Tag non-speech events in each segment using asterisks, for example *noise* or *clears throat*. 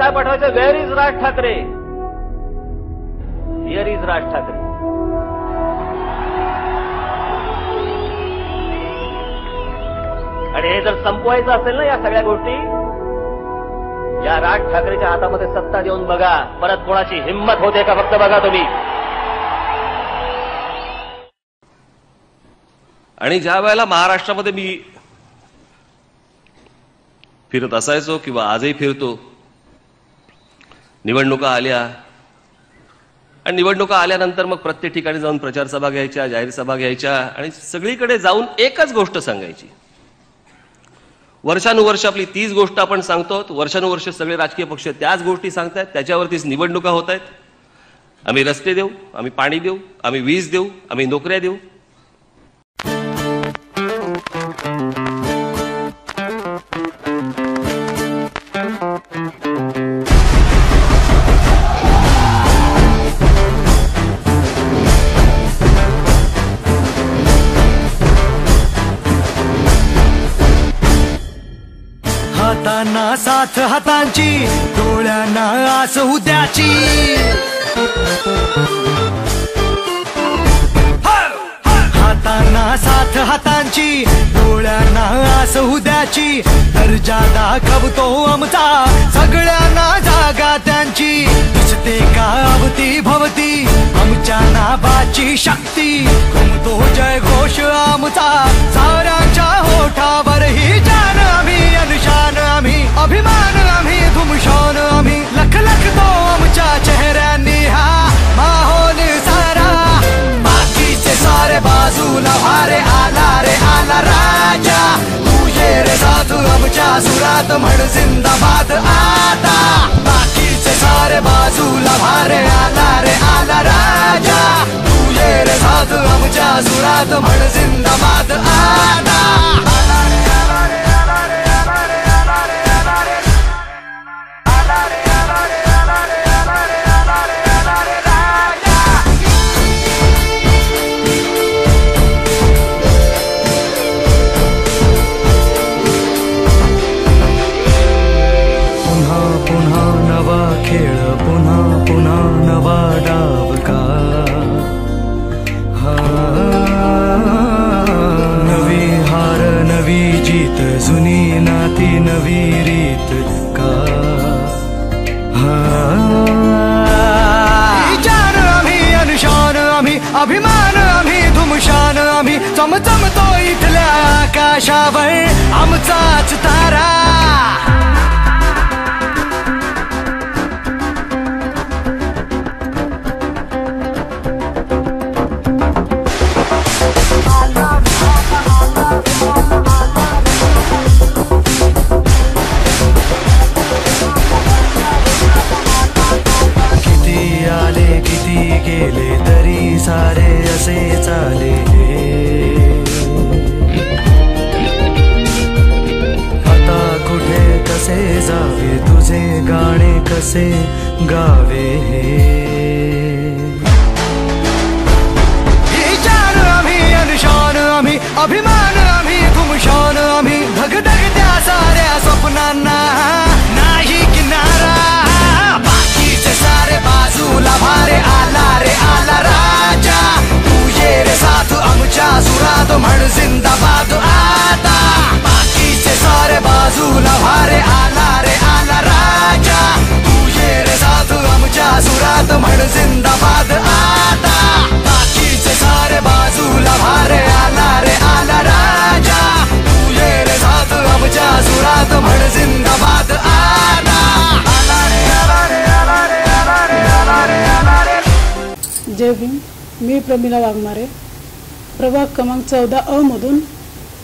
काय पाठवायचं? Where is Raj Thackeray here is Raj Thackeray आणि हे जर संपवायचं असेल ना या सगळ्या गोष्टी या राज ठाकरेच्या हातामध्ये सत्ता देऊन बघा. परत कोणाची हिंमत होते का फक्त बघा तुम्ही. आणि ज्या वेळेला महाराष्ट्रामध्ये मी फिरत असायचो किंवा आजही फिरतो निवडणुका आल्या. आणि निवडणुका आल्यानंतर मग प्रत्येक ठिकाणी जाऊन प्रचार सभा घ्यायच्या जाहीर सभा घ्यायच्या आणि सगळीकडे जाऊन एकच गोष्ट सांगायची. वर्षानुवर्ष आपली तीच गोष्ट आपण सांगतो वर्षानुवर्ष सगळे राजकीय पक्ष त्याच गोष्टी सांगतायत. त्याच्यावरतीच निवडणुका होत आहेत आम्ही रस्ते देऊ आम्ही पाणी देऊ आम्ही वीज देऊ आम्ही नोकऱ्या देऊ. ना साथ हातांची डोळ्यांना आस उद्याची. हातांना साथ हातांची डोळ्यांना आस उद्याची. दर्जा दाखवतो आमचा सगळ्यांना जागा त्यांची. दिसते का अवती भवती आमच्या नावाची शक्ती. घुमतो जय घोष आमचा साऱ्यांच्या होठावर ही जान आम्ही. आम्ही अभिमान आम्ही धुमशान आम्ही लख लख तो आमच्या चेहऱ्यांनी हा माहोल सारा। बाकीचे सारे बाजूला भारे आला रे आला राजा। तुझे रे साधू आमच्या सुरात म्हण जिंदाबाद आता। बाकीचे सारे बाजूला भारे आला रे आला राजा। तुझे रे साधू आमच्या सुरात म्हण जिंदाबाद आता। आकाशावर आमचाच प्रमिला वाघमारे. प्रभाग क्रमांक चौदा अ मधून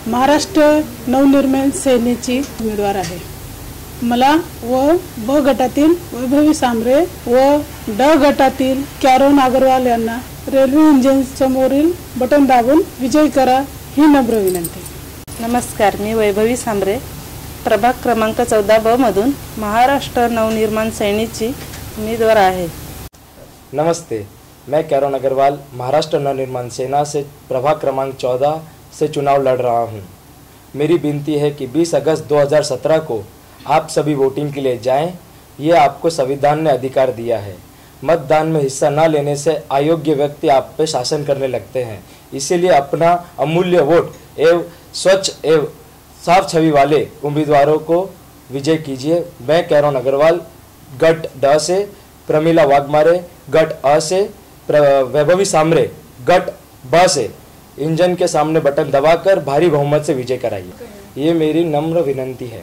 महाराष्ट्र नवनिर्माण सेनेची उमेदवार आहे. मला व ब गटातील वैभवी सांबरे व ड गटातील कॅरोन अग्रवाल यांना रेल्वे इंजिन समोरील बटन दाबून विजयी करा ही नम्र विनंती. नमस्कार मी वैभवी सांबरे प्रभाग क्रमांक चौदा ब मधून महाराष्ट्र नवनिर्माण सैनिकची उमेदवार आहे. नमस्ते. मैं कैरोन अग्रवाल, महाराष्ट्र नवनिर्माण सेना से प्रभाग क्रमांक 14 से चुनाव लड़ रहा हूँ। मेरी विनती है कि 20 अगस्त 2017 को आप सभी वोटिंग के लिए जाएँ, ये आपको संविधान ने अधिकार दिया है। मतदान में हिस्सा न लेने से अयोग्य व्यक्ति आप पे शासन करने लगते हैं। इसीलिए अपना अमूल्य वोट एवं स्वच्छ एवं साफ़ छवि वाले उम्मीदवारों को विजय कीजिए। मैं कैरोन अग्रवाल, गट ड से, प्रमिला वाघमारे, गट अ से वैभवी सामरे, गट ब से इंजन के सामने बटन दबाकर भारी बहुमत से विजय कराइए। ये मेरी नम्र विनंती है।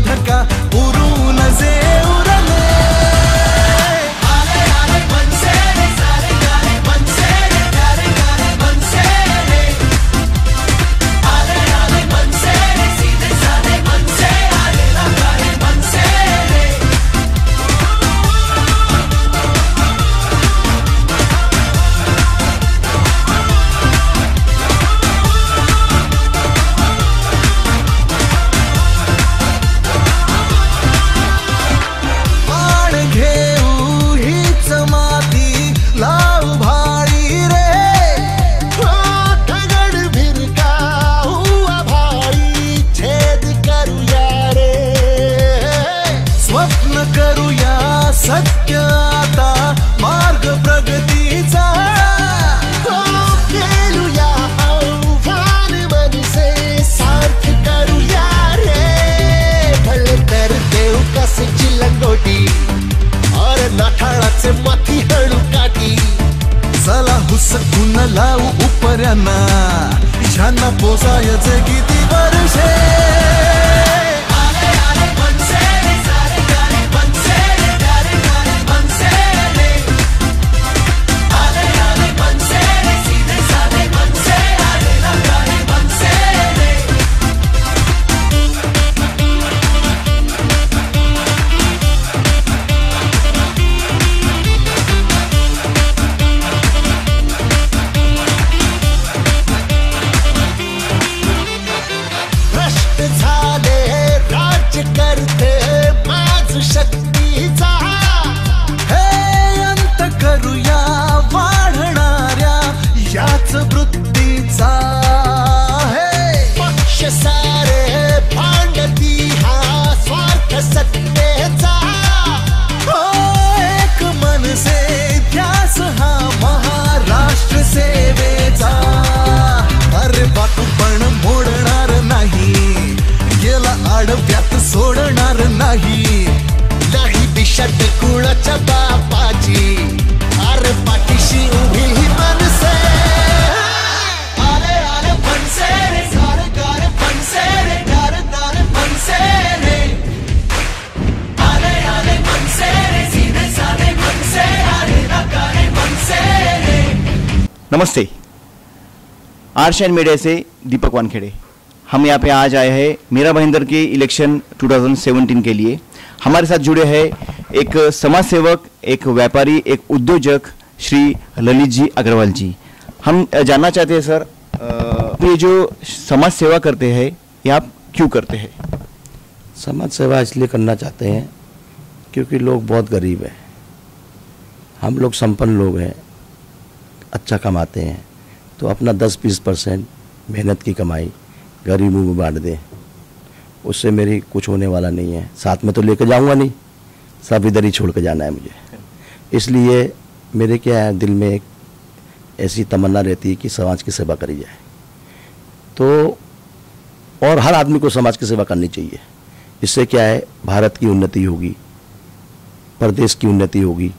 ಯೋಧಕ नमस्ते। आरशाइन मीडिया से दीपक वानखेड़े। हम यहाँ पे आज आए हैं मीरा भाईंदर के इलेक्शन 2017 के लिए। हमारे साथ जुड़े हैं एक समाज सेवक एक व्यापारी, एक उद्योजक श्री ललित जी अग्रवाल जी। हम जानना चाहते हैं, सर ये जो समाज सेवा करते हैं, ये आप क्यों करते हैं? समाज सेवा इसलिए करना चाहते हैं क्योंकि लोग बहुत गरीब हैं। हम लोग संपन्न लोग हैं। अच्छा कमाते हैं। तो अपना 10-20 परसेंट मेहनत की कमाई गरीबों में बांट दें। उससे मेरी कुछ होने वाला नहीं है। साथ में तो लेकर जाऊँगा नहीं। सब इधर ही छोड़ कर जाना है मुझे। इसलिए मेरे क्या है, दिल में एक ऐसी तमन्ना रहती है कि समाज की सेवा करी जाए। तो और हर आदमी को समाज की सेवा करनी चाहिए। इससे क्या है, भारत की उन्नति होगी, प्रदेश की उन्नति होगी,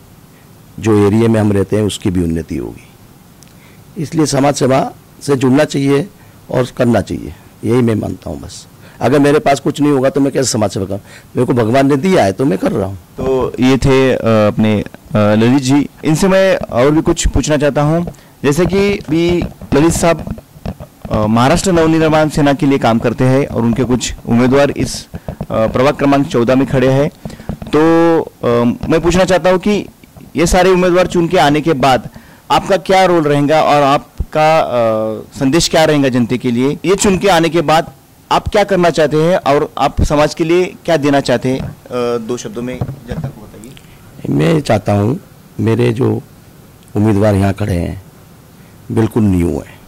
जो एरिया में हम रहते हैं उसकी भी उन्नति होगी। इसलिए समाज सेवा से जुड़ना चाहिए और करना चाहिए। यही मैं मानता हूँ बस। अगर मेरे पास कुछ नहीं होगा तो मैं कैसे समाज सेवा करूँ? मेरे को भगवान ने दिया है तो मैं कर रहा हूँ। तो ये थे अपने ललित जी। इनसे मैं और भी कुछ पूछना चाहता हूँ। जैसे कि भी ललित साहब महाराष्ट्र नवनिर्माण सेना के लिए काम करते हैं और उनके कुछ उम्मीदवार इस प्रभाग क्रमांक चौदह में खड़े हैं। तो मैं पूछना चाहता हूँ कि ये सारे उम्मीदवार चुन के आने के बाद आपका क्या रोल रहेगा और आपका अ, संदेश क्या रहेगा जनता के लिए? ये चुन के आने के बाद आप क्या करना चाहते हैं और आप समाज के लिए क्या देना चाहते हैं? दो शब्दों में जनता को बताइए। मैं चाहता हूँ मेरे जो उम्मीदवार यहाँ खड़े हैं बिल्कुल न्यू हैं।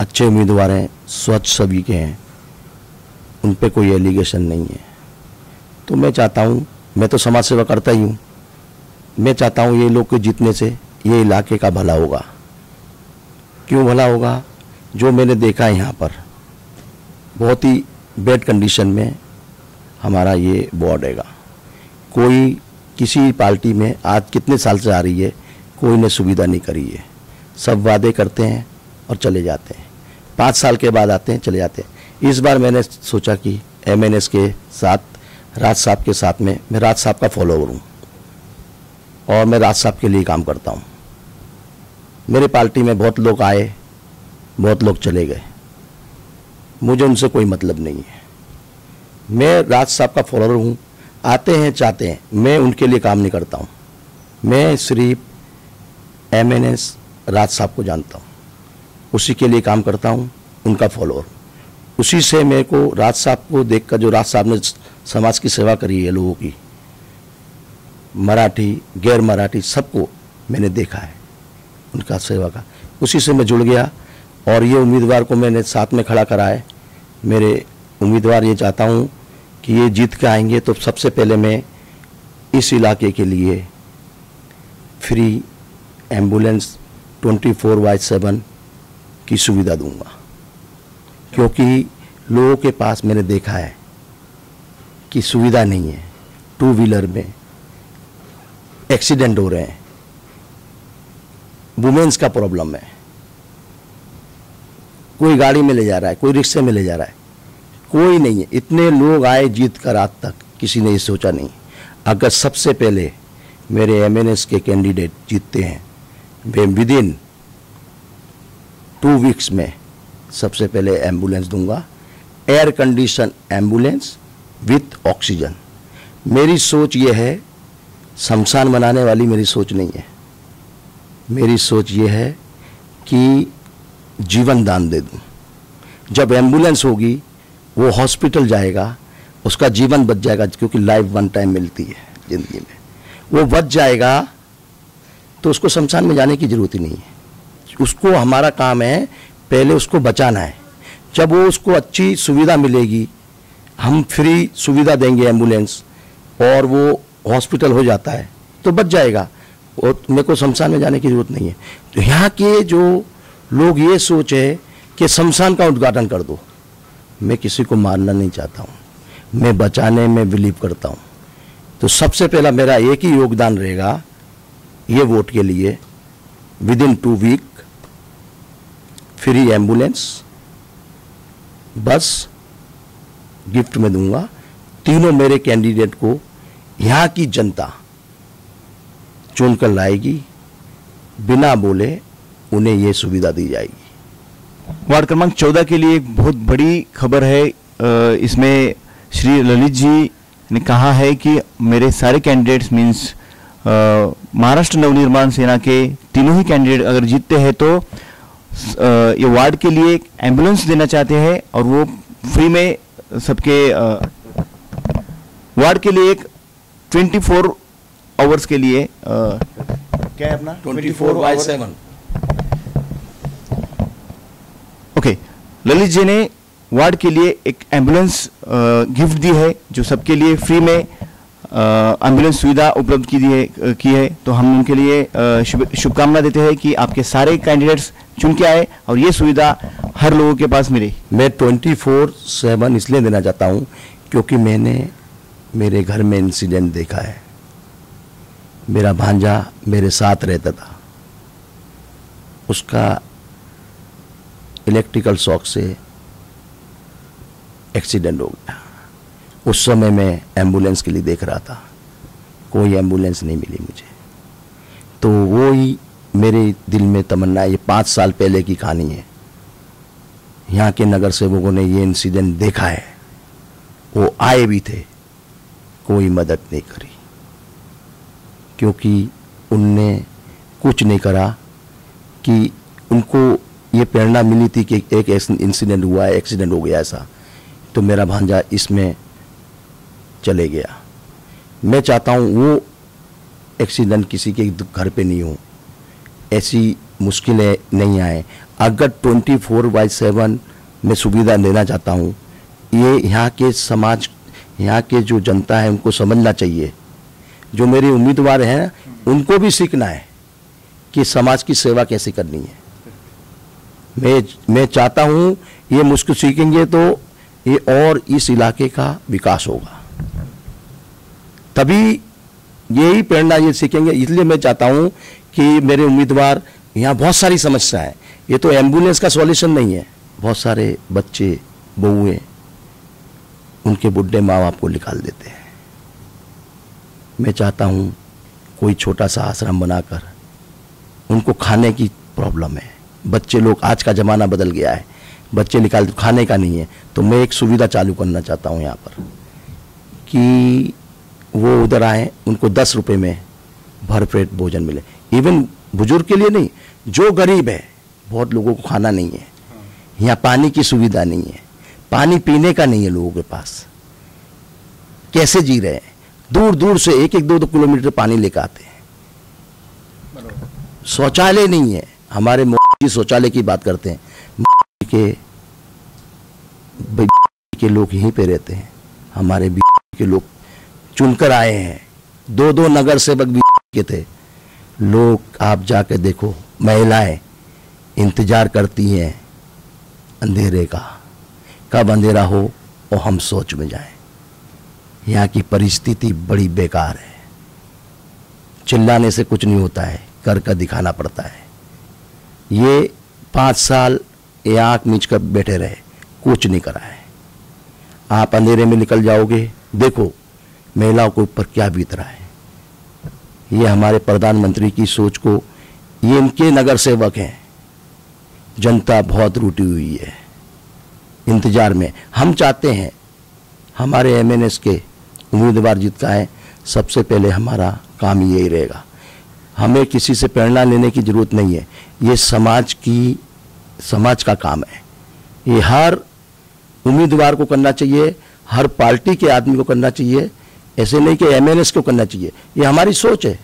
अच्छे उम्मीदवार हैं स्वच्छ सभी के हैं। उन पर कोई एलिगेशन नहीं है। तो मैं चाहता हूँ मैं तो समाज सेवा करता ही हूँ। मैं चाहता हूँ ये लोग के जीतने से ये इलाके का भला होगा। क्यों भला होगा? जो मैंने देखा है यहाँ पर, बहुत ही बेड कंडीशन में हमारा ये वार्ड हैगा। कोई किसी पार्टी में आज कितने साल से आ रही है, कोई ने सुविधा नहीं करी है। सब वादे करते हैं और चले जाते हैं। पाँच साल के बाद आते हैं, चले जाते हैं। इस बार मैंने सोचा कि एमएनएस के साथ, राज साहब के साथ में, मैं राज साहब का फॉलोवर हूँ और मैं राज साहब के लिए काम करता हूँ। मेरे पार्टी में बहुत लोग आए, बहुत लोग चले गए। मुझे उनसे कोई मतलब नहीं है। मैं राज साहब का फॉलोअर हूँ, आते हैं, चाहते हैं, मैं उनके लिए काम नहीं करता हूँ। मैं सिर्फ़ एम एन एस राज साहब को जानता हूँ, उसी के लिए काम करता हूँ, उनका फॉलोअर उसी से मेरे को राज साहब को देखकर, जो राज साहब ने समाज की सेवा करी है लोगों की, मराठी, गैर मराठी, सबको मैंने देखा है। उनका सेवा का। उसी से मैं जुड़ गया और ये उम्मीदवार को मैंने साथ में खड़ा कराए मेरे उम्मीदवार ये चाहता हूँ कि ये जीत के आएँगे तो सबसे पहले मैं इस इलाके के लिए free ambulance 24 four by seven की सुविधा दूँगा। क्योंकि लोगों के पास मैंने देखा है कि सुविधा नहीं है। टू व्हीलर में एक्सीडेंट हो रहे हैं। वुमेन्स का प्रॉब्लम है। कोई गाड़ी में ले जा रहा है, कोई रिक्शे में ले जा रहा है, कोई नहीं है। इतने लोग आए जीत कर आज तक, किसी ने ये सोचा नहीं। अगर सबसे पहले मेरे एमएनएस के कैंडिडेट जीतते हैं वे विद इन टू वीक्स में सबसे पहले एंबुलेंस दूँगा। Air condition ambulance with oxygen मेरी सोच ये है, शमशान बनाने वाली मेरी सोच नहीं है। मेरी सोच ये है कि जीवन दान दे दूँ। जब एंबुलेंस होगी, वो हॉस्पिटल जाएगा, उसका जीवन बच जाएगा, क्योंकि लाइफ वन टाइम मिलती है ज़िंदगी में। वो बच जाएगा तो उसको शमशान में जाने की ज़रूरत ही नहीं है। उसको हमारा काम है, पहले उसको बचाना है। जब वो उसको अच्छी सुविधा मिलेगी, हम फ्री सुविधा देंगे एंबुलेंस, और वो हॉस्पिटल हो जाता है तो बच जाएगा। और मेरे को शमशान में जाने की ज़रूरत नहीं है। तो यहाँ के जो लोग ये सोच है कि शमशान का उद्घाटन कर दो, मैं किसी को मारना नहीं चाहता हूँ। मैं बचाने में बिलीव करता हूँ। तो सबसे पहला मेरा एक ही योगदान रहेगा, ये वोट के लिए। Within two week free ambulance बस गिफ्ट में दूँगा। तीनों मेरे कैंडिडेट को, यहाँ की जनता चुनकर लाएगी, बिना बोले उन्हें ये सुविधा दी जाएगी। वार्ड क्रमांक चौदह के लिए एक बहुत बड़ी खबर है इसमें श्री ललित जी ने कहा है कि मेरे सारे कैंडिडेट्स मीन्स महाराष्ट्र नवनिर्माण सेना के तीनों ही कैंडिडेट अगर जीतते हैं तो ये वार्ड के लिए एक एंबुलेंस देना चाहते हैं और वो फ्री में सबके वार्ड के लिए एक 24 फोर आवर्स के लिए अ, क्या है अपना? 24 by seven okay Lalit ji ने वार्ड के लिए एक एंबुलेंस गिफ्ट दी है जो सबके लिए फ्री में एंबुलेंस सुविधा उपलब्ध की दी है की है। तो हम उनके लिए शुभकामना देते हैं कि आपके सारे कैंडिडेट्स चुन के आए और ये सुविधा हर लोगों के पास मिले। मैं ट्वेंटी फोर सेवन इसलिए देना चाहता हूँ क्योंकि मैंने मेरे घर में इंसिडेंट देखा है। मेरा भांजा मेरे साथ रहता था। उसका इलेक्ट्रिकल शॉक से एक्सीडेंट हो गया। उस समय मैं एंबुलेंस के लिए देख रहा था। कोई एंबुलेंस नहीं मिली मुझे। तो वो ही मेरे दिल में तमन्ना, ये पाँच साल पहले की कहानी है। यहाँ के नगर सेवकों ने ये इंसिडेंट देखा है। वो आए भी थे, कोई मदद नहीं करी। क्योंकि उनने कुछ नहीं करा कि उनको ये प्रेरणा मिली थी कि एक इंसिडेंट हुआ है एक्सीडेंट हो गया ऐसा। तो मेरा भांजा इसमें चले गया। मैं चाहता हूँ वो एक्सीडेंट किसी के घर पे नहीं हो। ऐसी मुश्किलें नहीं आए। अगर ट्वेंटी फोर बाई सेवन मैं सुविधा देना चाहता हूँ, ये यहाँ के समाज, यहाँ के जो जनता है उनको समझना चाहिए। जो मेरे उम्मीदवार हैं, उनको भी सीखना है कि समाज की सेवा कैसे करनी है। मैं मैं चाहता हूँ ये मुश्किल सीखेंगे तो ये और इस इलाके का विकास होगा। तभी यही प्रेरणा ये सीखेंगे, इसलिए मैं चाहता हूँ कि मेरे उम्मीदवार, यहाँ बहुत सारी समस्या है। ये तो एंबुलेंस का सॉल्यूशन नहीं है। बहुत सारे बच्चे बहुएँ उनके बुढ़े माँ बाप को निकाल देते हैं। मैं चाहता हूँ कोई छोटा सा आश्रम बनाकर उनको खाने की प्रॉब्लम है। बच्चे लोग आज का ज़माना बदल गया है। बच्चे निकाल, खाने का नहीं है। तो मैं एक सुविधा चालू करना चाहता हूँ यहाँ पर कि वो उधर आए, उनको दस रुपये में भरपेट भोजन मिले। इवन बुज़ुर्ग के लिए नहीं, जो गरीब है, बहुत लोगों को खाना नहीं है। यहाँ पानी की सुविधा नहीं है। पानी पीने का नहीं है लोगों के पास। कैसे जी रहे हैं? दूर दूर से एक एक दो दो किलोमीटर पानी लेकर आते हैं। शौचालय नहीं है। हमारे मोदी शौचालय की बात करते हैं। के के लोग यहीं पे रहते हैं। हमारे बीजेपी के लोग चुनकर आए हैं। दो दो नगर सेवक बीजेपी के थे। लोग, आप जाके देखो, महिलाएँ इंतज़ार करती हैं अंधेरे का। कब अंधेरा हो और हम सोच में जाएँ। यहाँ की परिस्थिति बड़ी बेकार है। चिल्लाने से कुछ नहीं होता है, कर कर दिखाना पड़ता है। ये पाँच साल ये आँख मीच कर बैठे रहे, कुछ नहीं करा है। आप अंधेरे में निकल जाओगे, देखो, महिलाओं के ऊपर क्या बीत रहा है। ये हमारे प्रधानमंत्री की सोच को ये इनके नगर सेवक हैं। जनता बहुत रूटी हुई है। इंतज़ार में हम चाहते हैं, हमारे एमएनएस के उम्मीदवार जीतता है, सबसे पहले हमारा काम यही रहेगा। हमें किसी से प्रेरणा लेने की ज़रूरत नहीं है। ये समाज की, समाज का काम है। ये हर उम्मीदवार को करना चाहिए, हर पार्टी के आदमी को करना चाहिए। ऐसे नहीं कि एमएनएस को करना चाहिए। ये हमारी सोच है।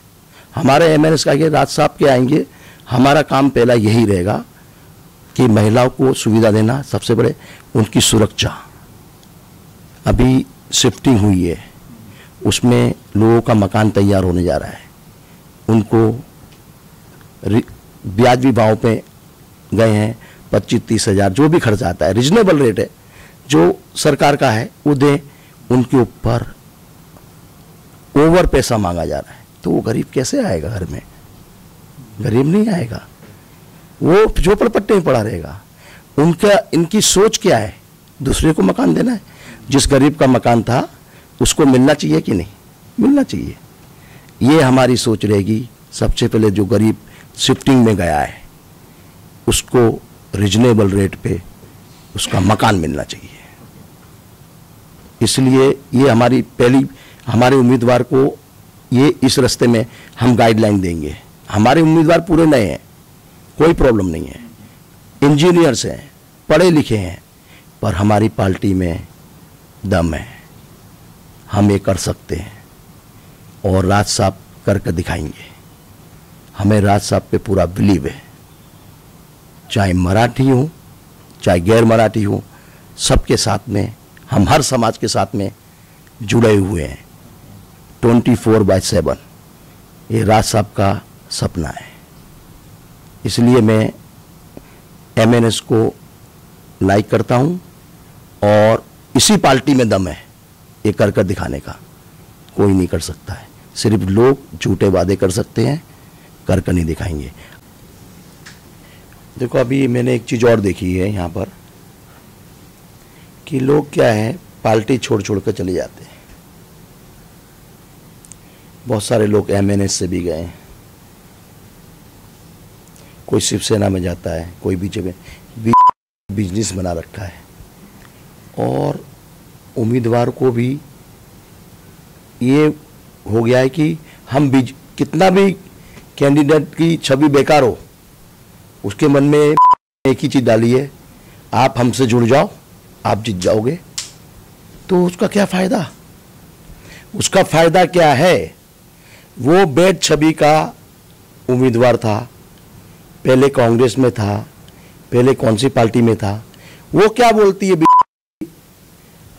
हमारे एम एमएनएस का ये राज साहब के आएँगे। हमारा काम पहला यही रहेगा कि महिलाओं को सुविधा देना सबसे बड़े, उनकी सुरक्षा। अभी शिफ्टिंग हुई है। उसमें लोगों का मकान तैयार होने जा रहा है। उनको ब्याजबी भाव पे गए हैं, पच्चीस तीस हज़ार, जो भी खर्च आता है रिजनेबल रेट है। जो सरकार का है, वो दें, उनके ऊपर ओवर पैसा मांगा जा रहा है। तो वो गरीब कैसे आएगा घर में? गरीब नहीं आएगा। वो झोपड़पट्टे में पड़ा रहेगा। उनका, इनकी सोच क्या है? दूसरे को मकान देना है। जिस गरीब का मकान था उसको मिलना चाहिए कि नहीं? मिलना चाहिए। ये हमारी सोच रहेगी। सबसे पहले जो गरीब शिफ्टिंग में गया है, उसको रिजनेबल रेट पे उसका मकान मिलना चाहिए। इसलिए ये हमारी पहली, हमारे उम्मीदवार को ये इस रास्ते में हम गाइडलाइन देंगे। हमारे उम्मीदवार पूरे नए हैं, कोई प्रॉब्लम नहीं है। इंजीनियर्स हैं, पढ़े लिखे हैं, पर हमारी पार्टी में दम है। हम ये कर सकते हैं और राज साहब करके दिखाएँगे। हमें राज साहब पे पूरा बिलीव है। चाहे मराठी हो, चाहे गैर मराठी हो, सबके साथ में, हम हर समाज के साथ में जुड़े हुए हैं। ट्वेंटी फोर बाय सेवन, ये राज साहब का सपना है। इसलिए मैं एमएनएस को लाइक करता हूँ और इसी पार्टी में दम है। ये कर कर दिखाने का। कोई नहीं कर सकता है। सिर्फ़ लोग झूठे वादे कर सकते हैं, कर कर नहीं दिखाएँगे। देखो, अभी मैंने एक चीज़ और देखी है यहाँ पर कि लोग क्या है, पार्टी छोड़ छोड़ कर चले जाते हैं। बहुत सारे लोग एम से भी गए हैं। कोई शिवसेना में जाता है, कोई बीजेपी बिज़नेस बना रखा है। और उम्मीदवार को भी ये हो गया है कि हम बीज कितना भी कैंडिडेट की छवि बेकार हो, उसके मन में एक ही चीज़ डाली है, आप हमसे जुड़ जाओ, आप जीत जाओगे। तो उसका क्या फ़ायदा? उसका फ़ायदा क्या है? वो बेड छवि का उम्मीदवार था, पहले कांग्रेस में था, पहले कौन सी पार्टी में था, वो क्या बोलती है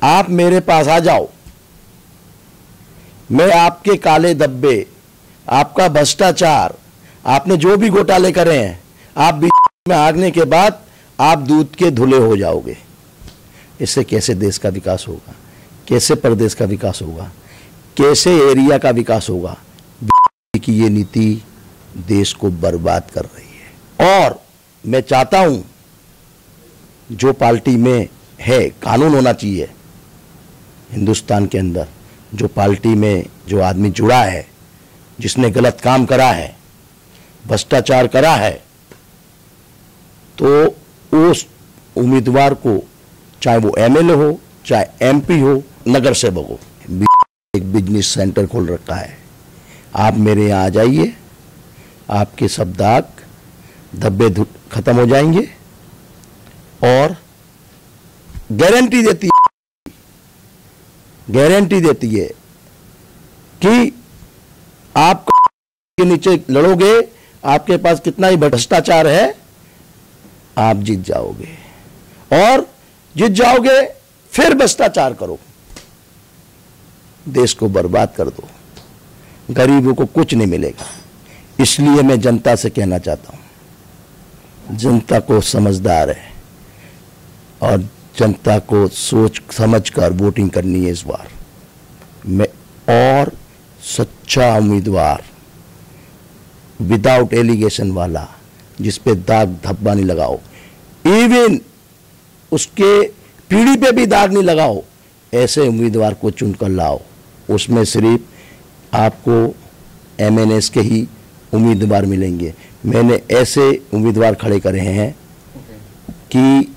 आप मेरे पास आ जाओ। मैं आपके काले धब्बे, आपका भ्रष्टाचार, आपने जो भी घोटाले करे हैं, आप बीच में आगने के बाद आप दूध के धुले हो जाओगे। इससे कैसे देश का विकास होगा? कैसे प्रदेश का विकास होगा? कैसे एरिया का विकास होगा? की ये नीति देश को बर्बाद कर रही है। और मैं चाहता हूँ, जो पार्टी में है, कानून होना चाहिए हिंदुस्तान के अंदर जो पार्टी में जो आदमी जुड़ा है, जिसने गलत काम करा है, भ्रष्टाचार करा है तो उस उम्मीदवार को चाहे वो एमएलए हो, चाहे एमपी हो, नगर सेवक हो, एक बिज़नेस सेंटर खोल रखा है। आप मेरे यहाँ आ जाइए, आपके सब दाग धब्बे खत्म हो जाएँगे और गारंटी देती है गारंटी देती है कि आप के नीचे लड़ोगे, आपके पास कितना ही भ्रष्टाचार है, आप जीत जाओगे। और जीत जाओगे, फिर भ्रष्टाचार करो। देश को बर्बाद कर दो। गरीबों को कुछ नहीं मिलेगा। इसलिए मैं जनता से कहना चाहता हूँ, जनता को समझदार है और जनता को सोच समझ कर वोटिंग करनी है इस बार। मैं और सच्चा उम्मीदवार विदाउट एलिगेशन वाला जिस पे दाग धब्बा नहीं लगाओ। इवन उसके पीढ़ी पे भी दाग नहीं लगाओ ऐसे उम्मीदवार को चुनकर लाओ। उसमें सिर्फ़ आपको एमएनएस के ही उम्मीदवार मिलेंगे। मैंने ऐसे उम्मीदवार खड़े करे हैं कि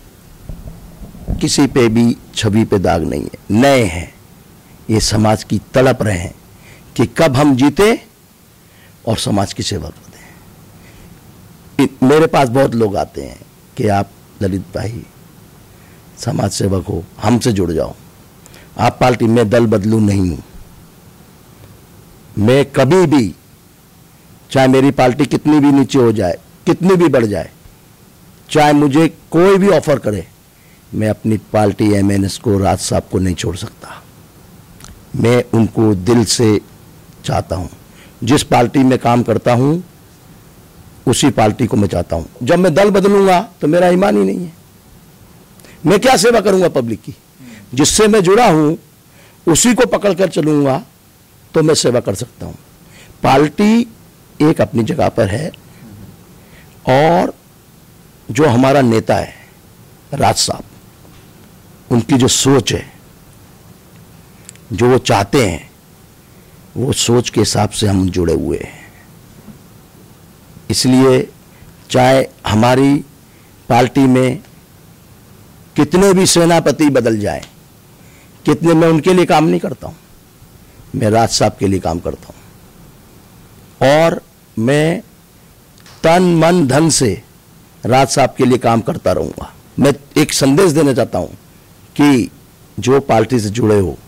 किसी पे भी छवि पे दाग नहीं है। नए हैं। ये समाज की तड़प रहे हैं कि कब हम जीते और समाज की सेवा कर दें मेरे पास बहुत लोग आते हैं कि आप ललित भाई, समाज सेवक हो, हमसे जुड़ जाओ। आप पार्टी में दल बदलू नहीं हूँ। मैं कभी भी, चाहे मेरी पार्टी कितनी भी नीचे हो जाए, कितनी भी बढ़ जाए, चाहे मुझे कोई भी ऑफ़र करे मैं अपनी पार्टी एमएनएस को, राज साहब को नहीं छोड़ सकता। मैं उनको दिल से चाहता हूँ। जिस पार्टी में काम करता हूँ, उसी पार्टी को मैं चाहता हूँ। जब मैं दल बदलूँगा तो मेरा ईमान ही नहीं है। मैं क्या सेवा करूँगा पब्लिक की? जिससे मैं जुड़ा हूँ, उसी को पकड़ कर चलूँगा तो मैं सेवा कर सकता हूँ। पार्टी एक अपनी जगह पर है, और जो हमारा नेता है, राज साहब उनकी जो सोच है, जो वो चाहते हैं, वो सोच के हिसाब से हम जुड़े हुए हैं। इसलिए चाहे हमारी पार्टी में कितने भी सेनापति बदल जाए, कितने मैं उनके लिए काम नहीं करता हूँ, मैं राज साहब के लिए काम करता हूँ। और मैं तन मन धन से राज साहब के लिए काम करता रहूँगा। मैं एक संदेश देना चाहता हूँ कि जो पार्टी से जुड़े हो,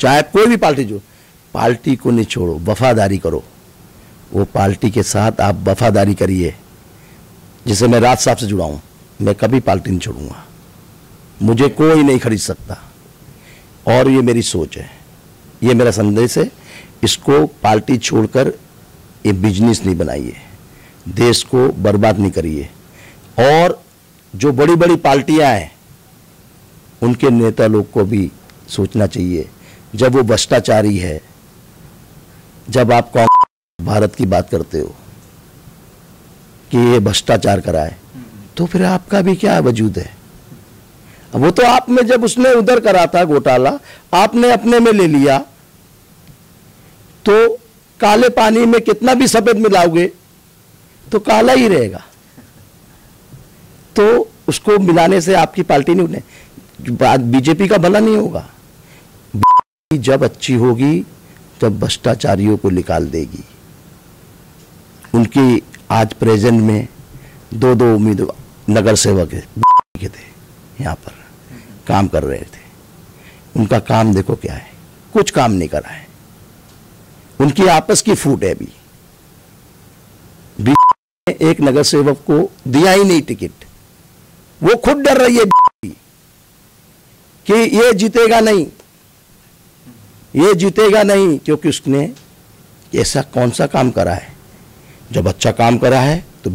चाहे कोई भी पार्टी जो, पार्टी को नहीं छोड़ो, वफादारी करो। वो पार्टी के साथ आप वफादारी करिए। जिसे मैं राज साहब से जुड़ा हूँ, मैं कभी पार्टी नहीं छोड़ूँगा। मुझे कोई नहीं खरीद सकता। और ये मेरी सोच है। ये मेरा संदेश है। इसको पार्टी छोड़कर ये बिज़नेस नहीं बनाइए। देश को बर्बाद नहीं करिए। और जो बड़ी बड़ी पार्टियाँ हैं उनके नेता लोग को भी सोचना चाहिए। जब वो भ्रष्टाचारी है, जब आप कांग्रेस भारत की बात करते हो कि ये भ्रष्टाचार कराए तो फिर आपका भी क्या वजूद है? वो तो आप में जब उसने उधर करा था घोटाला, आपने अपने में ले लिया तो काले पानी में कितना भी सफ़ेद मिलाओगे तो काला ही रहेगा। तो उसको मिलाने से आपकी पार्टी नहीं उठने बीजेपी का भला नहीं होगा। जब अच्छी होगी, तब भ्रष्टाचारियों को निकाल देगी। उनकी आज प्रेजेंट में दो दो उम्मीदवार, नगर सेवक के थे, यहाँ पर काम कर रहे थे। उनका काम देखो क्या है, कुछ काम नहीं करा है। उनकी आपस की फूट है अभी। एक नगर सेवक को दिया ही नहीं टिकट। वो खुद डर रही है। कि ये जीतेगा नहीं। ये जीतेगा नहीं क्योंकि उसने ऐसा कौन सा काम करा है? जब अच्छा काम करा है तो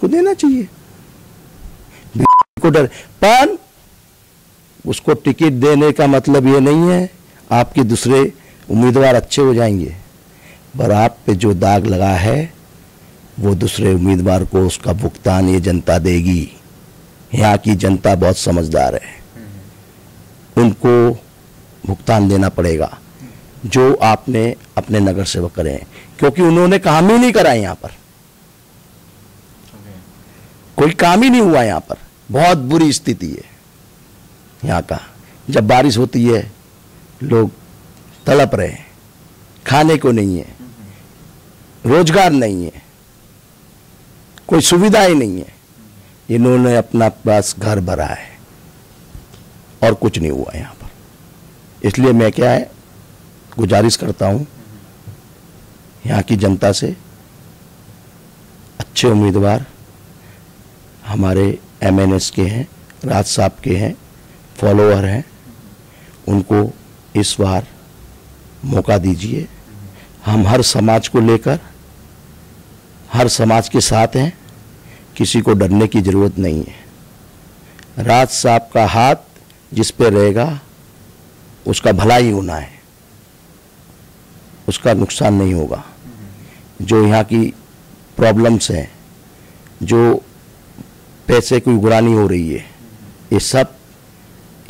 को देना चाहिए। को डर। पर उसको टिकट देने का मतलब ये नहीं है, आपके दूसरे उम्मीदवार अच्छे हो जाएँगे। पर आप पे जो दाग लगा है, वो दूसरे उम्मीदवार को उसका भुगतान ये जनता देगी। यहाँ की जनता बहुत समझदार है। उनको भुगतान देना पड़ेगा, जो आपने अपने नगर सेवक करे हैं। क्योंकि उन्होंने काम ही नहीं करा यहाँ पर। कोई काम ही नहीं हुआ यहाँ पर। बहुत बुरी स्थिति है यहाँ का। जब बारिश होती है, लोग तड़प रहे हैं। खाने को नहीं है। रोज़गार नहीं है। कोई सुविधाएँ नहीं है। इन्होंने अपना पास घर भरा है। और कुछ नहीं हुआ यहाँ पर। इसलिए मैं क्या है, गुजारिश करता हूँ, यहाँ की जनता से अच्छे उम्मीदवार हमारे एमएनएस के हैं, राज साहब के हैं फॉलोअर हैं, उनको इस बार मौका दीजिए। हम हर समाज को लेकर, हर समाज के साथ हैं, किसी को डरने की ज़रूरत नहीं है। राज साहब का हाथ जिस पे रहेगा, उसका भला ही होना है। उसका नुकसान नहीं होगा। जो यहाँ की प्रॉब्लम्स हैं, जो पैसे की उगरानी हो रही है, ये सब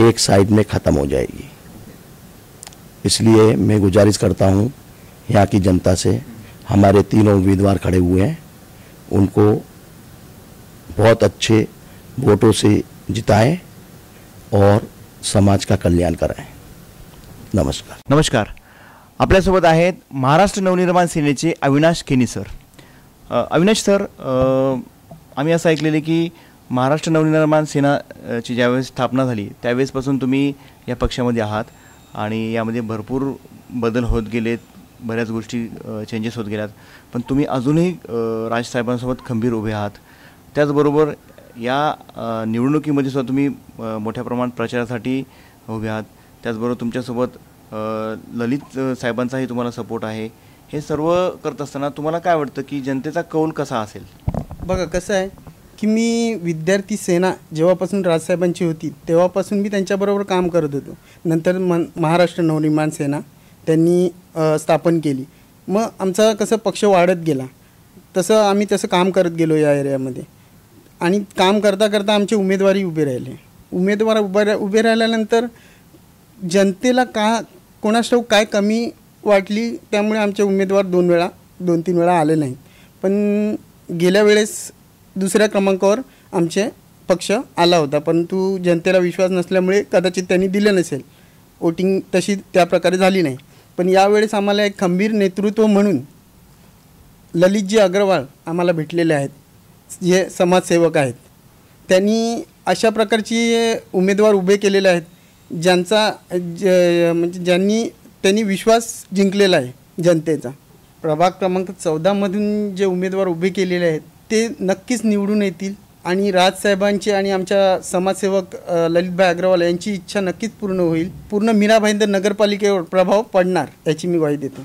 एक साइड में ख़त्म हो जाएगी। इसलिए मैं गुजारिश करता हूँ, यहाँ की जनता से, हमारे तीनों उम्मीदवार खड़े हुए हैं, उनको बहुत अच्छे वोटों से जिताएँ। और समाज का कल्याण कराएं। नमस्कार। नमस्कार। आपल्यासोबत आहेत महाराष्ट्र नवनिर्माण सेनेचे अविनाश खेनी सर। अविनाश सर आम्ही असं ऐकलेलं की महाराष्ट्र नवनिर्माण सेनाची ज्यावेळेस स्थापना झाली त्यावेळेसपासून तुम्ही या पक्षामध्ये आहात आणि यामध्ये भरपूर बदल होत गेलेत बऱ्याच गोष्टी चेंजेस होत गेल्यात. पण तुम्ही अजूनही राजसाहेबांसोबत खंबीर उभे आहात. त्याचबरोबर या निवडणुकीमध्ये सुद्धा तुम्ही मोठ्या प्रमाणात प्रचारासाठी उभे आहात. त्याचबरोबर तुमच्यासोबत ललित साहेबांचाही तुम्हाला सपोर्ट आहे. हे सर्व करत असताना तुम्हाला काय वाटतं की जनतेचा कौल कसा असेल? बघा कसं आहे की मी विद्यार्थी सेना जेव्हापासून राजसाहेबांची होती तेव्हापासून मी त्यांच्याबरोबर काम करत होतो. नंतर मन महाराष्ट्र नवनिर्माण सेना त्यांनी स्थापन केली. मग आमचा कसं पक्ष वाढत गेला तसं आम्ही तसं काम करत गेलो या एरियामध्ये. आणि काम करता करता आमचे उमेदवारी उभे राहिले. उमेदवार उभे रा उभे राहिल्यानंतर जनतेला का कोणास काय कमी वाटली त्यामुळे आमचे उमेदवार दोन वेळा दोन तीन वेळा आले नाहीत. पण गेल्या वेळेस दुसऱ्या क्रमांकावर आमचे पक्ष आला होता. परंतु जनतेला विश्वास नसल्यामुळे कदाचित त्यांनी दिलं नसेल. वोटिंग तशी त्या प्रकारे झाली नाही. पण यावेळेस आम्हाला एक खंबीर नेतृत्व म्हणून ललितजी अग्रवाल आम्हाला भेटलेले आहेत. जे समाजसेवक आहेत. त्यांनी अशा प्रकारची उमेदवार उभे केलेले आहेत ज्यांचा ज म्हणजे ज्यांनी त्यांनी विश्वास जिंकलेला आहे जनतेचा. प्रभाग क्रमांक चौदामधून जे उमेदवार उभे केलेले आहेत ते नक्कीच निवडून येतील आणि राजसाहेबांची आणि आमच्या समाजसेवक ललितभाई अग्रवाल यांची इच्छा नक्कीच पूर्ण होईल. पूर्ण मीरा भाईंदर नगरपालिकेवर प्रभाव पडणार याची मी ग्वाही देतो.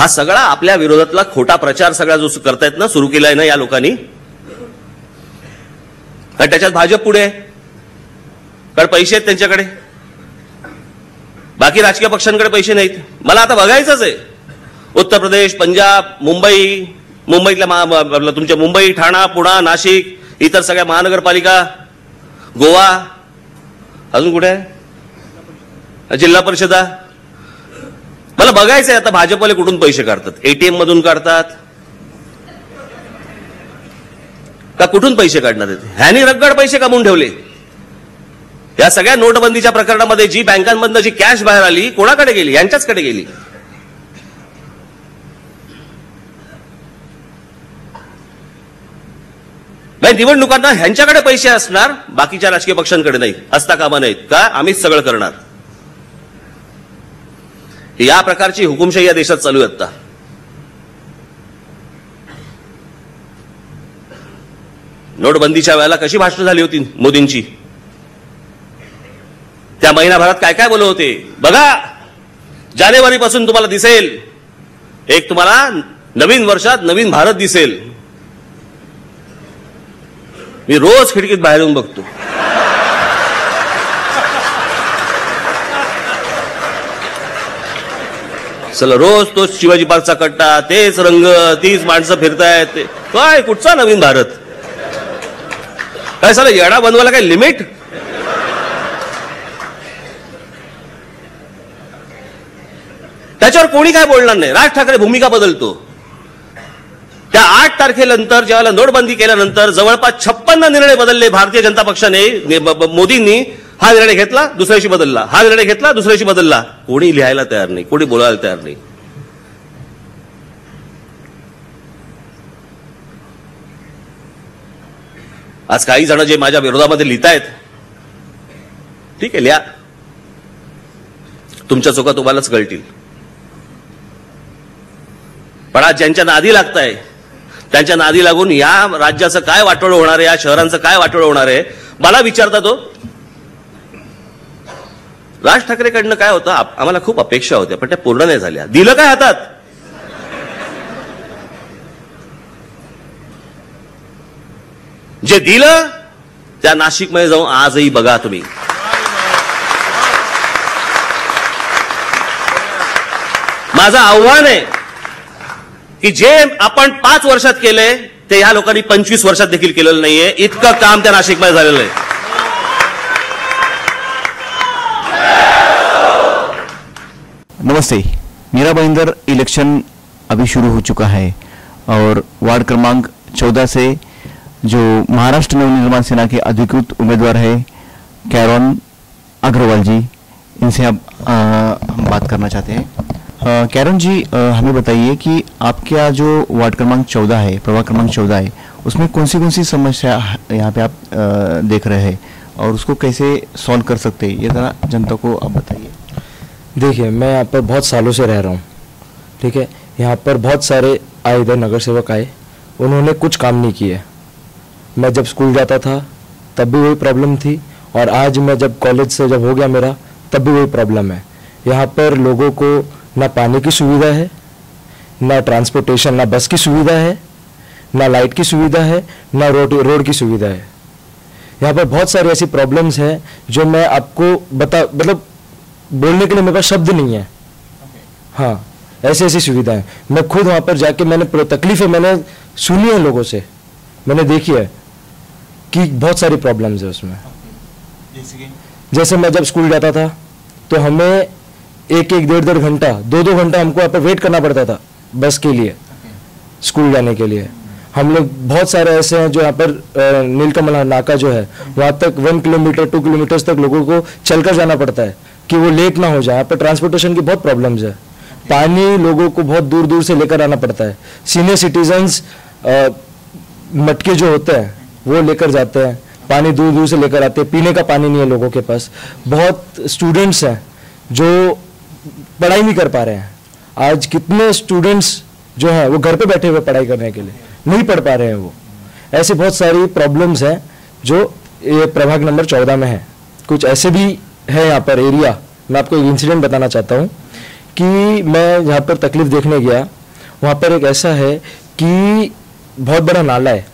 हा सगळा आपल्या विरोधातला खोटा प्रचार सगळा जो करतायत ना सुरू केलाय ना या लोकांनी? कारण त्याच्यात भाजप पुढे कारण पैसे आहेत त्यांच्याकडे. बाकी राजकीय पक्षांकडे पैसे नाहीत. मला आता बघायचंच आहे. उत्तर प्रदेश पंजाब मुंबई मुंबईतल्या तुमच्या मुंबई ठाणा पुणा नाशिक इतर सगळ्या महानगरपालिका गोवा. अजून कुठे आहे? जिल्हा परिषदा. मला बघायचंय आता भाजपवाले कुठून पैसे काढतात? एटीएम मधून काढतात? का कुठून पैसे काढणार आहेत? ह्यानी रगड पैसे कमवून ठेवले. या सगळ्या नोटबंदीच्या प्रकरणामध्ये जी बँकांमधनं जी कॅश बाहेर आली कोणाकडे गेली? यांच्याचकडे गेली. नाही निवडणुकांना ह्यांच्याकडे पैसे असणार बाकीच्या राजकीय पक्षांकडे नाही. असता कामा नाहीत. का? आम्हीच सगळं करणार. या प्रकारची हुकुमशाही या देशात चालू आहे आता नोटबंदीच्या वेळेला कशी भाषण झाली होती मोदींची? त्या महिनाभरात काय काय बोलत होते? बघा जानेवारी पासून तुम्हाला दिसेल. एक तुम्हाला नवीन वर्षात नवीन भारत दिसेल. मी रोज खिडकीत बाहेर येऊन बघतो. चला रोज तोच शिवाजी पार्कचा कट्टा तेच रंग तीच माणसं फिरतायत. काय कुठचा नवीन भारत? काय चला येडा बनवायला काय लिमिट त्याच्यावर कोणी काय बोलणार नाही. राज ठाकरे भूमिका बदलतो. त्या आठ तारखेनंतर ज्यावेळेला नोटबंदी केल्यानंतर जवळपास छप्पन्न निर्णय बदलले भारतीय जनता पक्षाने मोदींनी. हा निर्णय घेतला दुसऱ्याशी बदलला. हा निर्णय घेतला दुसऱ्याशी बदलला. कोणी लिहायला तयार नाही कोणी बोलायला तयार नाही. आज काही जण जे माझ्या विरोधामध्ये लिहितायत ठीक आहे लिहा. तुमच्या चुका तुम्हालाच कळतील. पण आज ज्यांच्या नादी लागताय त्यांच्या नादी लागून या राज्याचं काय वाटोळ होणार आहे या शहरांचं काय वाटोळ होणार आहे मला विचारता तो. राज ठाकरेकडनं काय होतं? आम्हाला खूप अपेक्षा होत्या पण त्या पूर्ण नाही झाल्या. दिलं काय हातात? जे दिलं त्या नाशिकमध्ये जाऊन आजही बघा तुम्ही. माझं आव्हान आहे की जे आपण पाच वर्षात केले ते ह्या लोकांनी पंचवीस वर्षात देखील केलेलं नाहीये. इतकं काम त्या नाशिकमध्ये झालेलं आहे. नमस्ते मेरा भाईंदर इलेक्शन अभी शुरू हो चुका है और वार्ड क्रमांक 14 से जो महाराष्ट्र नवनिर्माण सेना के अधिकृत उम्मीदवार है कैरन अग्रवाल जी इनसे आप हम बात करना चाहते हैं। कैरन जी अ, हमें बताइए कि आपका जो वार्ड क्रमांक 14 है प्रभाग क्रमांक 14 है उसमें कौन सी कौन सी समस्या यहाँ पे आप अ, देख रहे हैं और उसको कैसे सॉल्व कर सकते हैं ये जरा जनता को आप बताइए। देखिए, मैं यहाँ पर बहुत सालों से रह रहा हूँ, ठीक है? यहाँ पर बहुत सारे आए इधर नगर सेवक आए, उन्होंने कुछ काम नहीं किए। मैं जब स्कूल जाता था, तब भी वही प्रॉब्लम थी, और आज मैं जब कॉलेज से जब हो गया मेरा, तब भी वही प्रॉब्लम है। यहाँ पर लोगों को ना पानी की सुविधा है, ना ट्रांसपोर्टेशन, ना बस की सुविधा है, ना लाइट की सुविधा है, ना रोड रोड की सुविधा है। यहाँ पर बहुत सारी ऐसी प्रॉब्लम्स हैं जो मैं आपको बता मतलब बोलने के लिए मेरे पास शब्द नहीं है। हाँ ऐसी ऐसी सुविधाएँ। मैं खुद वहाँ पर जाके मैंने तकलीफें मैंने सुनी है लोगों से। मैंने देखी है कि बहुत सारी प्रॉब्लम्स है उसमें। जैसे मैं जब स्कूल जाता था तो हमें एक एक डेढ़ डेढ़ घंटा दो दो घंटा हमको यहाँ पर वेट करना पड़ता था बस के लिए। स्कूल जाने के लिए। हम लोग बहुत सारे ऐसे हैं जो यहाँ पर नीलकमल नाका जो है वहाँ तक वन किलोमीटर टू किलोमीटर तक लोगों को चलकर जाना पड़ता है। कि वो लेट ना हो जाए। यहाँ पर ट्रांसपोर्टेशन की बहुत प्रॉब्लम्स है। पानी लोगों को बहुत दूर दूर से लेकर आना पड़ता है। सीनियर सिटीजन्स मटके जो होते हैं, वो लेकर जाते हैं। पानी दूर दूर से लेकर आते हैं। पीने का पानी नहीं है लोगों के पास। बहुत स्टूडेंट्स हैं जो पढ़ाई नहीं कर पा रहे हैं। आज कितने स्टूडेंट्स जो हैं, वो घर पे बैठे हुए पढ़ाई करने के लिए, नहीं पढ़ पा रहे हैं वो। ऐसी बहुत सारी प्रॉब्लम्स हैं जो ये प्रभाग नंबर चौदह में है। कुछ ऐसे भी है यहाँ पर एरिया मैं आपको एक इंसिडेंट बताना चाहता हूँ कि मैं यहाँ पर तकलीफ़ देखने गया। वहाँ पर एक ऐसा है कि बहुत बड़ा नाला है।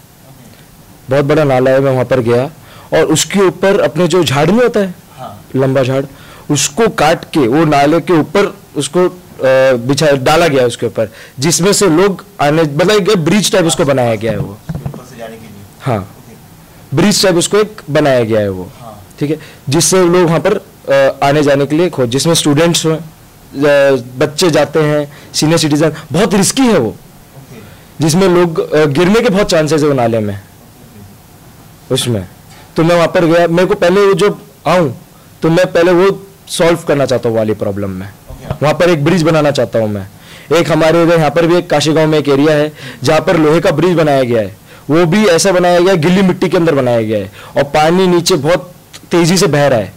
बहुत बड़ा नाला है मैं वहाँ पर गया और उसके ऊपर अपने जो झाड़ नहीं होता है हाँ। लंबा झाड़ उसको काट के वो नाले के ऊपर उसको बिछा डाला गया उसके ऊपर जिसमें से लोग आने मतलब एक ब्रिज टाइप उसको बनाया गया है वो। हाँ। ब्रिज टाइप उसको एक बनाया गया है वो। ठीक है? जिससे लोग वहाँ पर आने जाने के लिए खोज जिसमें स्टूडेंट्स बच्चे जाते हैं सीनियर सिटीजन बहुत रिस्की है वो। जिसमें लोग गिरने के बहुत चांसेस है वो नाले में। उसमें। तो मैं वहाँ पर गया मेरे को पहले वो जो आऊँ तो मैं पहले वो सॉल्व करना चाहता हूँ वाली प्रॉब्लम में। वहाँ पर एक ब्रिज बनाना चाहता हूँ मैं। एक हमारे उधर यहाँ पर भी एक काशी गाँव में एक एरिया है जहाँ पर लोहे का ब्रिज बनाया गया है। वो भी ऐसा बनाया गया है गिल्ली मिट्टी के अंदर बनाया गया है। और पानी नीचे बहुत तेज़ी से बह रहा है।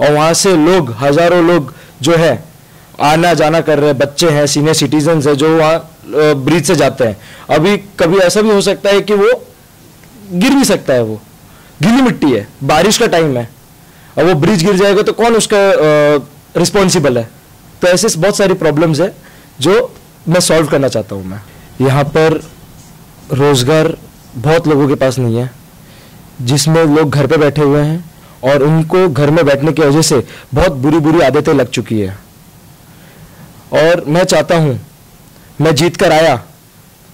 और वहाँ से लोग, हज़ारों लोग जो है, आना जाना कर रहे हैं। बच्चे हैं सीनियर सिटीजन है जो वहाँ ब्रिज से जाते हैं। अभी कभी ऐसा भी हो सकता है कि वो गिर भी सकता है वो। गीली मिट्टी है। बारिश का टाइम है। और वो ब्रिज गिर जाएगा तो कौन उसका रिस्पॉन्सिबल है? तो ऐसे बहुत सारी प्रॉब्लम्स है जो मैं सॉल्व करना चाहता हूँ मैं। यहाँ पर रोज़गार बहुत लोगों के पास नहीं है, जिसमें लोग घर पे बैठे हुए हैं। और उनको घर में बैठने की वजह से बहुत बुरी बुरी आदतें लग चुकी है। और मैं चाहता हूँ, मैं जीत कर आया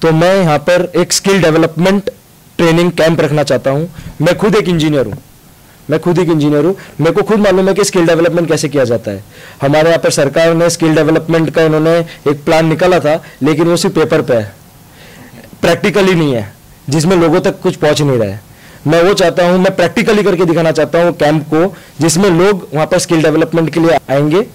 तो मैं यहाँ पर एक स्किल डेवलपमेंट ट्रेनिंग कैंप रखना चाहता हूँ। मैं खुद एक इंजीनियर हूँ। मैं खुद एक इंजीनियर हूँ। मेरे को खुद मालूम है कि स्किल डेवलपमेंट कैसे किया जाता है। हमारे यहाँ पर सरकार ने स्किल डेवलपमेंट का इन्होंने एक प्लान निकाला था, लेकिन वो सिर्फ़ पेपर पे है। प्रैक्टिकली नहीं है, जिसमें लोगों तक कुछ पहुँच नहीं रहा है। मैं वो चाहता हूँ मैं प्रैक्टिकली करके दिखाना चाहता हूँ कैंप को जिसमें लोग वहाँ पर स्किल डेवलपमेंट के लिए आएँगे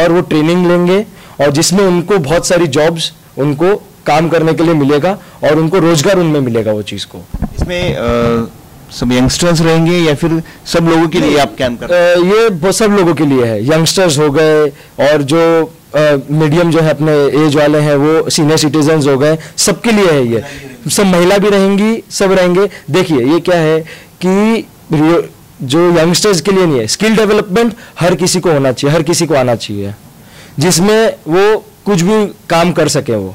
और वो ट्रेनिंग लेंगे और जिसमें उनको बहुत सारी जॉब्स उनको काम करने के लिए मिलेगा और उनको रोज़गार उनमें मिलेगा वो चीज़ को। इसमें अ, सब यंगस्टर्स रहेंगे या फिर सब लोगों के लिए आप कैंप कर रहे हैं? ये सब लोगों के लिए है। यंगस्टर्स हो गए और जो मीडियम जो है अपने एज वाले हैं वो सीनियर सिटीजन हो गए सबके लिए है ये। सब महिला भी रहेंगी, सब रहेंगे। देखिए, ये क्या है कि जो यंगस्टर्स के लिए नहीं है स्किल डेवलपमेंट हर किसी को होना चाहिए, हर किसी को आना चाहिए। जिसमें वो कुछ भी काम कर सके वो,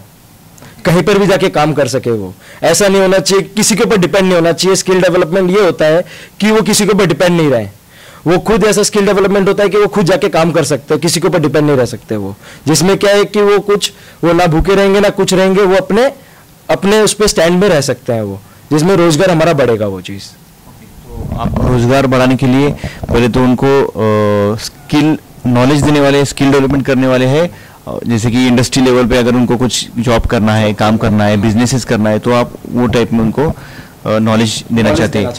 कहीं पर भी जाके काम कर सके वो। ऐसा नहीं होना चाहिए, किसी के ऊपर डिपेंड नहीं होना चाहिए। स्किल डेवलपमेंट ये होता है कि वो किसी के ऊपर डिपेंड नहीं रहे। वो खुद ऐसा स्किल डेवलपमेंट होता है कि वो खुद जाके काम कर सकते हैं, किसी के ऊपर डिपेंड नहीं रह सकते वो। जिसमें क्या है कि वो कुछ, वो ना भूखे रहेंगे, ना कुछ रहेंगे, वो अपने अपने उस पर स्टैंड में रह सकते हैं वो जिसमें रोज़गार हमारा बढ़ेगा वो चीज़। तो आप रोज़गार बढ़ाने के लिए पहले तो उनको स्किल नॉलेज देने वाले स्किल डेवलपमेंट करने वाले हैं। जैसे कि इंडस्ट्री लेवल पे अगर उनको कुछ जॉब करना है काम करना है बिजनेसेस करना है तो आप वो टाइप में उनको नॉलेज देना चाहते हैं।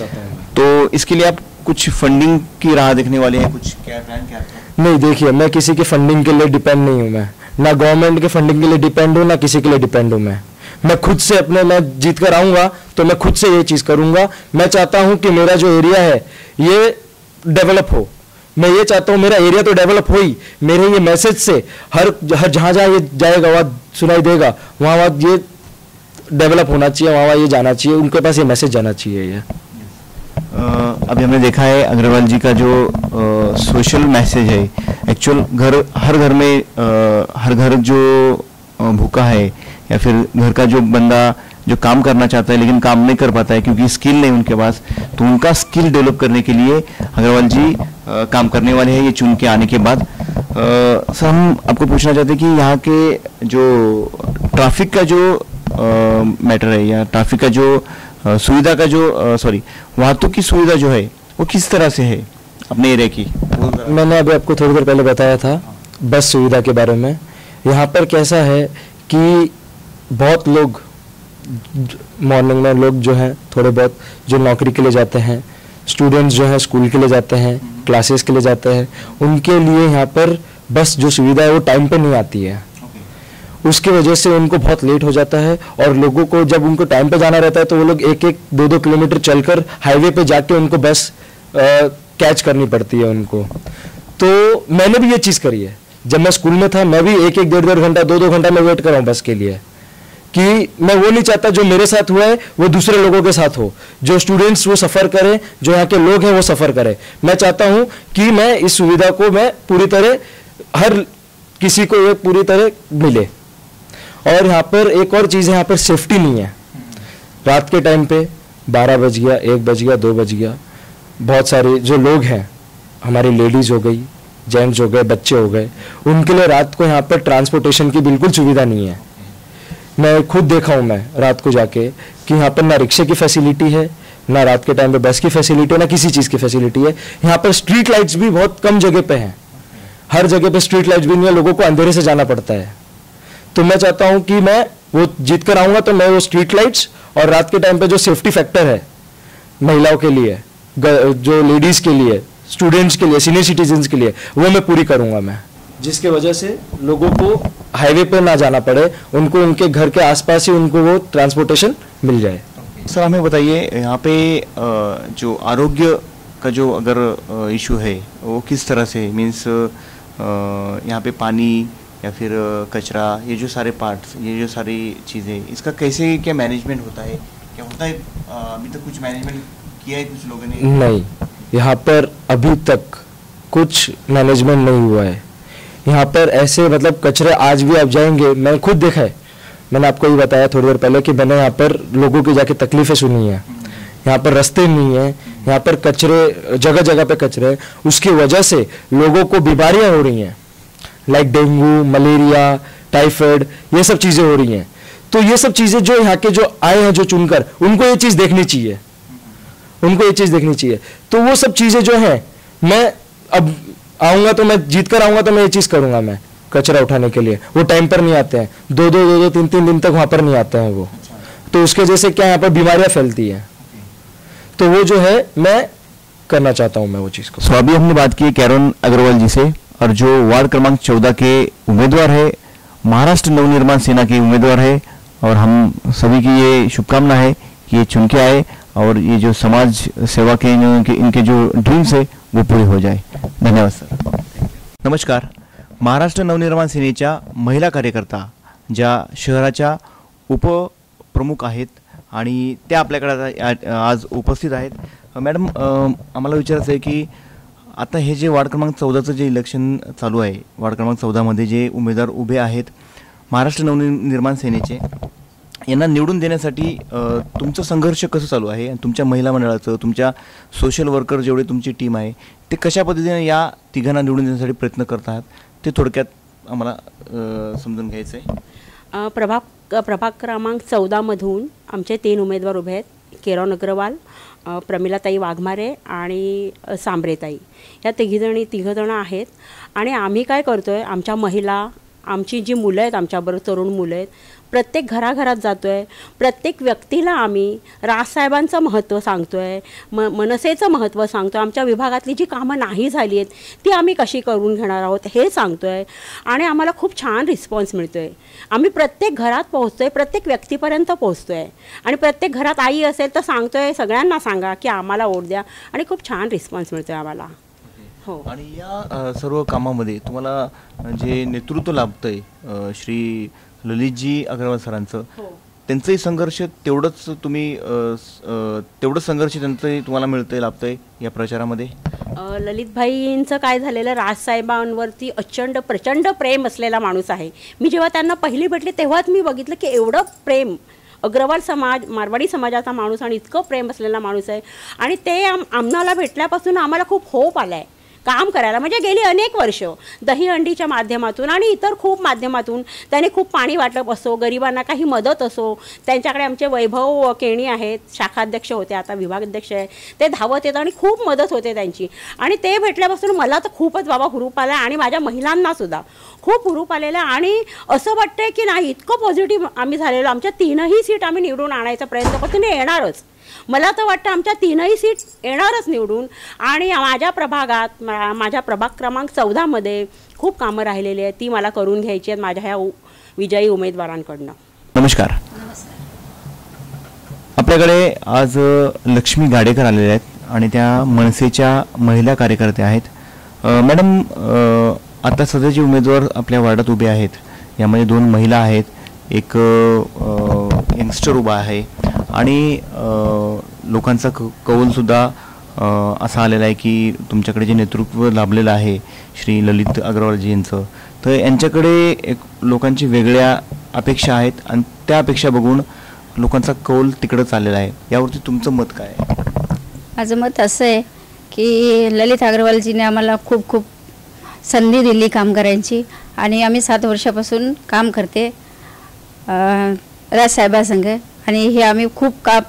तो इसके लिए आप कुछ फंडिंग की राह देखने वाले हैं कुछ क्या प्लान क्या नहीं देखिए मैं किसी के फंडिंग के लिए डिपेंड नहीं हूँ मैं। ना गवर्नमेंट के फंडिंग के लिए डिपेंड हूँ ना किसी के लिए डिपेंड हूँ मैं। मैं खुद से अपने मैं जीत कर आऊँगा तो मैं खुद से ये चीज़ करूँगा। मैं चाहता हूँ कि मेरा जो एरिया है ये डेवलप हो। मैं ये चाहता हूँ मेरा एरिया तो डेवलप हो ही। मेरे ये मैसेज से हर हर जहाँ जहाँ ये जाएगा वहाँ सुनाई देगा वहाँ वहाँ ये डेवलप होना चाहिए वहाँ वहाँ ये जाना चाहिए उनके पास ये मैसेज जाना चाहिए ये। अभी हमने देखा है अग्रवाल जी का जो सोशल मैसेज है एक्चुअल घर हर घर में अ, हर घर जो भूखा है या फिर घर का जो बंदा जो काम करना चाहता है लेकिन काम नहीं कर पाता है क्योंकि स्किल नहीं उनके पास तो उनका स्किल डेवलप करने के लिए अग्रवाल जी अ, काम करने वाले हैं ये चुन के आने के बाद। अ, सर हम आपको पूछना चाहते हैं कि यहाँ के जो ट्रैफ़िक का जो आ, मैटर है या ट्रैफ़िक का जो सुविधा का जो सॉरी वाहतुक की सुविधा जो है वो किस तरह से है अपने एरिया की? मैंने अभी आपको थोड़ी देर पहले बताया था बस सुविधा के बारे में। यहाँ पर कैसा है कि बहुत लोग मॉर्निंग में लोग जो हैं थोड़े बहुत जो नौकरी के लिए जाते हैं स्टूडेंट्स जो हैं स्कूल के लिए जाते हैं क्लासेस के लिए जाते हैं उनके लिए यहाँ पर बस जो सुविधा है वो टाइम पे नहीं आती है। उसकी वजह से उनको बहुत लेट हो जाता है और लोगों को जब उनको टाइम पे जाना रहता है तो वो लोग एक एक दो दो किलोमीटर चलकर हाईवे पे जाके उनको बस कैच करनी पड़ती है उनको। तो मैंने भी ये चीज़ करी है। जब मैं स्कूल में था मैं भी एक एक डेढ़ डेढ़ घंटा दो दो घंटा में वेट कर रहा हूँ बस के लिए। कि मैं वो नहीं चाहता जो मेरे साथ हुआ है, वो दूसरे लोगों के साथ हो। जो स्टूडेंट्स वो सफ़र करें, जो यहाँ के लोग हैं वो सफ़र करें। मैं चाहता हूँ कि मैं इस सुविधा को मैं पूरी तरह, हर किसी को ये पूरी तरह मिले। और यहाँ पर एक और चीज़ है, यहाँ पर सेफ्टी नहीं है। रात के टाइम पे बारह बज गया, एक बज गया, दो बज गया। बहुत सारे जो लोग हैं, हमारी लेडीज़ हो गई जेंट्स हो गए, बच्चे हो गए, उनके लिए रात को यहाँ पर ट्रांसपोर्टेशन की बिल्कुल सुविधा नहीं है। मैं खुद देखा हूँ मैं रात को जाके कि यहाँ पर ना रिक्शे की फैसिलिटी है, ना रात के टाइम पे बस की फैसिलिटी है, ना किसी चीज़ की फैसिलिटी है। यहाँ पर स्ट्रीट लाइट्स भी बहुत कम जगह पे हैं। हर जगह पे स्ट्रीट लाइट्स भी नहीं है, लोगों को अंधेरे से जाना पड़ता है। तो मैं चाहता हूँ कि मैं वो जीत कर आऊँगा तो मैं वो स्ट्रीट लाइट्स और रात के टाइम पर जो सेफ्टी फैक्टर है, महिलाओं के लिए जो लेडीज़ के लिए स्टूडेंट्स के लिए सीनियर सिटीजन्स के लिए, वो मैं पूरी करूँगा मैं। जिसके वजह से लोगों को हाईवे पर ना जाना पड़े उनको उनके घर के आसपास ही उनको वो ट्रांसपोर्टेशन मिल जाए। सर हमें बताइए यहाँ पे जो आरोग्य का जो अगर इशू है वो किस तरह से मीन्स यहाँ पे पानी या फिर कचरा ये जो सारे पार्ट्स ये जो सारी चीज़ें इसका कैसे क्या मैनेजमेंट होता है? क्या होता है अभी तक कुछ मैनेजमेंट किया है कुछ लोगों ने? नहीं यहाँ पर अभी तक कुछ मैनेजमेंट नहीं हुआ है। यहाँ पर ऐसे मतलब कचरे आज भी आप जाएँगे। मैं खुद देखा है। मैंने आपको ये बताया थोड़ी देर पहले कि मैंने यहाँ पर लोगों की जाके तकलीफें सुनी है। यहाँ पर रास्ते नहीं है। यहाँ पर कचरे, जगह जगह पे कचरे हैं। उसकी वजह से लोगों को बीमारियाँ हो रही हैं। लाइक डेंगू, मलेरिया, टाइफाइड, ये सब चीज़ें हो रही हैं। तो ये सब चीज़ें जो यहाँ के जो आए हैं, जो चुनकर, उनको ये चीज़ देखनी चाहिए। उनको ये चीज़ देखनी चाहिए। तो वो सब चीज़ें जो हैं, मैं अब आऊँगा तो मैं जीत कर आऊँगा तो मैं ये चीज़ करूँगा मैं, कचरा उठाने के लिए। वो टाइम पर नहीं आते हैं। दो दो दो दो, तीन तीन दिन तक वहाँ पर नहीं आते हैं वो। तो उसके वजह से क्या यहाँ पर बीमारियाँ फैलती है? तो वो जो है, मैं करना चाहता हूँ मैं वो चीज़ को। सो अभी हमने बात की कैरोन अग्रवाल जी से, और जो वार्ड क्रमांक चौदह के उम्मीदवार है, महाराष्ट्र नवनिर्माण सेना के उम्मीदवार है, और हम सभी की ये शुभकामना है कि ये चुन के आए, और ये जो समाज सेवा के इनके जो ड्रीम्स है वो पूरे हो जाए। धन्यवाद सर। नमस्कार। महाराष्ट्र नवनिर्माण सेनेच्या महिला कार्यकर्ता ज्या शहराच्या उपप्रमुख आहेत आणि त्या आपल्याकडे आता या- आज उपस्थित आहेत. मॅडम आम्हाला विचारायचं आहे की आता हे जे वार्ड क्रमांक चौदाचं जे इलेक्शन चालू आहे वार्ड क्रमांक चौदामध्ये जे उमेदवार उभे आहेत महाराष्ट्र नवनिर्माण सेनेचे यांना निवडून देण्यासाठी तुमचं संघर्ष कसं चालू आहे? आणि तुमच्या महिला मंडळाचं तुमच्या सोशल वर्कर जेवढे तुमची टीम आहे ते कशा पद्धतीने या तिघांना निवडून देण्यासाठी प्रयत्न करत आहात ते थोडक्यात आम्हाला समजून घ्यायचं आहे. प्रभाग प्रभाग क्रमांक चौदामधून आमचे तीन उमेदवार उभे आहेत. केरॉन अग्रवाल प्रमिलाताई वाघमारे आणि सांबरेताई. या तिघीजणी तिघंजणं आहेत. आणि आम्ही काय करतो आहे आमच्या महिला आमची जी मुलं आहेत आमच्याबरोबर तरुण मुलं आहेत प्रत्येक घराघरात जातो आहे प्रत्येक व्यक्तीला आम्ही राजसाहेबांचं महत्त्व सांगतो आहे म मनसेचं महत्त्व सांगतो आहे आमच्या विभागातली जी कामं नाही झाली आहेत ती आम्ही कशी करून घेणार आहोत हे सांगतो आहे आणि आम्हाला खूप छान रिस्पॉन्स मिळतो आहे आम्ही प्रत्येक घरात पोहोचतो आहे प्रत्येक व्यक्तीपर्यंत पोहोचतो आहे आणि प्रत्येक घरात आई असेल तर सांगतो आहे सगळ्यांना सांगा की आम्हाला वोट द्या. आणि खूप छान रिस्पॉन्स मिळतो आहे आम्हाला. हो. आणि या सर्व कामामध्ये तुम्हाला जे नेतृत्व लाभतं आहे श्री ललितजी अग्रवाल सरांचं. त्यांचंही संघर्ष तेवढंच तुम्ही तेवढंच संघर्ष त्यांचंही तुम्हाला मिळतंय लाभतंय या प्रचारामध्ये? ललितभाईंचं काय झालेलं राजसाहेबांवरती अचंड प्रचंड प्रेम असलेला माणूस आहे. मी जेव्हा त्यांना पहिली भेटले तेव्हाच मी बघितलं की एवढं प्रेम अग्रवाल समाज मारवाडी समाजाचा माणूस आणि इतकं प्रेम असलेला माणूस आहे. आणि ते आम आम्हाला भेटल्यापासून आम्हाला खूप होप आला आहे काम करायला. म्हणजे गेली अनेक वर्ष दहीहंडीच्या माध्यमातून आणि इतर खूप माध्यमातून त्याने खूप पाणी वाटप असो गरिबांना काही मदत असो त्यांच्याकडे आमचे वैभव केणी आहेत शाखाध्यक्ष होते आता विभागाध्यक्ष आहे ते धावत येतात आणि खूप मदत होते त्यांची. आणि ते भेटल्यापासून मला तर खूपच बाबा हुरूप आला आणि माझ्या महिलांना सुद्धा खूप हुरूप आलेलं आहे आणि असं वाटतंय की नाही इतकं पॉझिटिव्ह आम्ही झालेलो. आमच्या तीनही सीट आम्ही निवडून आणायचा प्रयत्न करतो. आणि येणारच. मला तर वाटतं आमच्या तीनही सीट येणारच निवडून. आणि माझ्या प्रभागात मा- माझ्या प्रभाग क्रमांक चौदामध्ये खूप कामं राहिलेली आहेत. ती मला करून घ्यायची आहेत माझ्या ह्या उ- विजयी उमेदवारांकडनं. नमस्कार. आपल्याकडे आज लक्ष्मी गाडेकर आलेल्या आहेत आणि त्या मनसेच्या महिला कार्यकर्त्या आहेत. मॅडम आता सध्या जे उमेदवार आपल्या वार्डात उभे आहेत यामध्ये दोन महिला आहेत. एक यंगस्टर उभा आहे. आणि लोकांचा क कौलसुद्धा असा आलेला आहे की तुमच्याकडे जे नेतृत्व लाभलेलं आहे श्री ललित अग्रवालजी यांचं तर यांच्याकडे एक लोकांची वेगळ्या अपेक्षा आहेत आणि त्या अपेक्षा बघून लोकांचा कौल तिकडं चाललेला आहे. यावरती तुमचं मत काय आहे? माझं मत असं आहे की ललित अग्रवालजीने आम्हाला खूप खूप संधी दिली काम करायची आणि आम्ही सात वर्षापासून काम करते राजसाहेबासंघ. आणि हे आम्ही खूप काम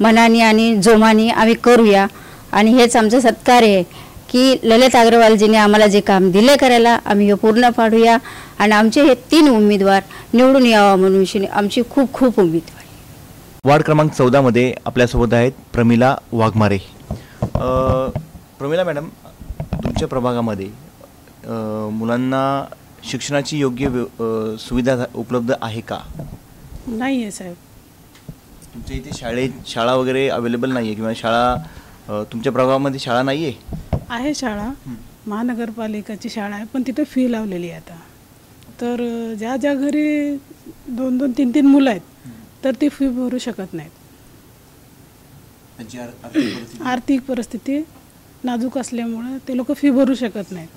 मनाने आणि जोमाने आम्ही करूया. आणि हेच आमचं सत्कार आहे की ललित अग्रवालजीने आम्हाला जे काम दिले करायला आम्ही हे पूर्ण पाडूया. आणि आमचे हे तीन उमेदवार निवडून यावा म्हणून आमची खूप खूप उमेद आहे. वार्ड क्रमांक चौदामध्ये आपल्यासोबत आहेत प्रमिला वाघमारे. अ, प्रमिला मॅडम तुमच्या प्रभागामध्ये मुलांना शिक्षणाची योग्य सुविधा उपलब्ध आहे का? नाही आहे साहेब. तुमच्या इथे शाळेत शाळा वगैरे अवेलेबल नाही आहे किंवा शाळा तुमच्या प्रभागामध्ये शाळा नाही आहे आहे शाळा महानगरपालिकाची शाळा आहे पण तिथे फी लावलेली आहे आता. तर ज्या ज्या घरी दोन दोन तीन तीन मुलं आहेत तर ती फी भरू शकत नाहीत. आर्थिक परिस्थिती? नाजूक असल्यामुळं ते लोक फी भरू शकत नाहीत.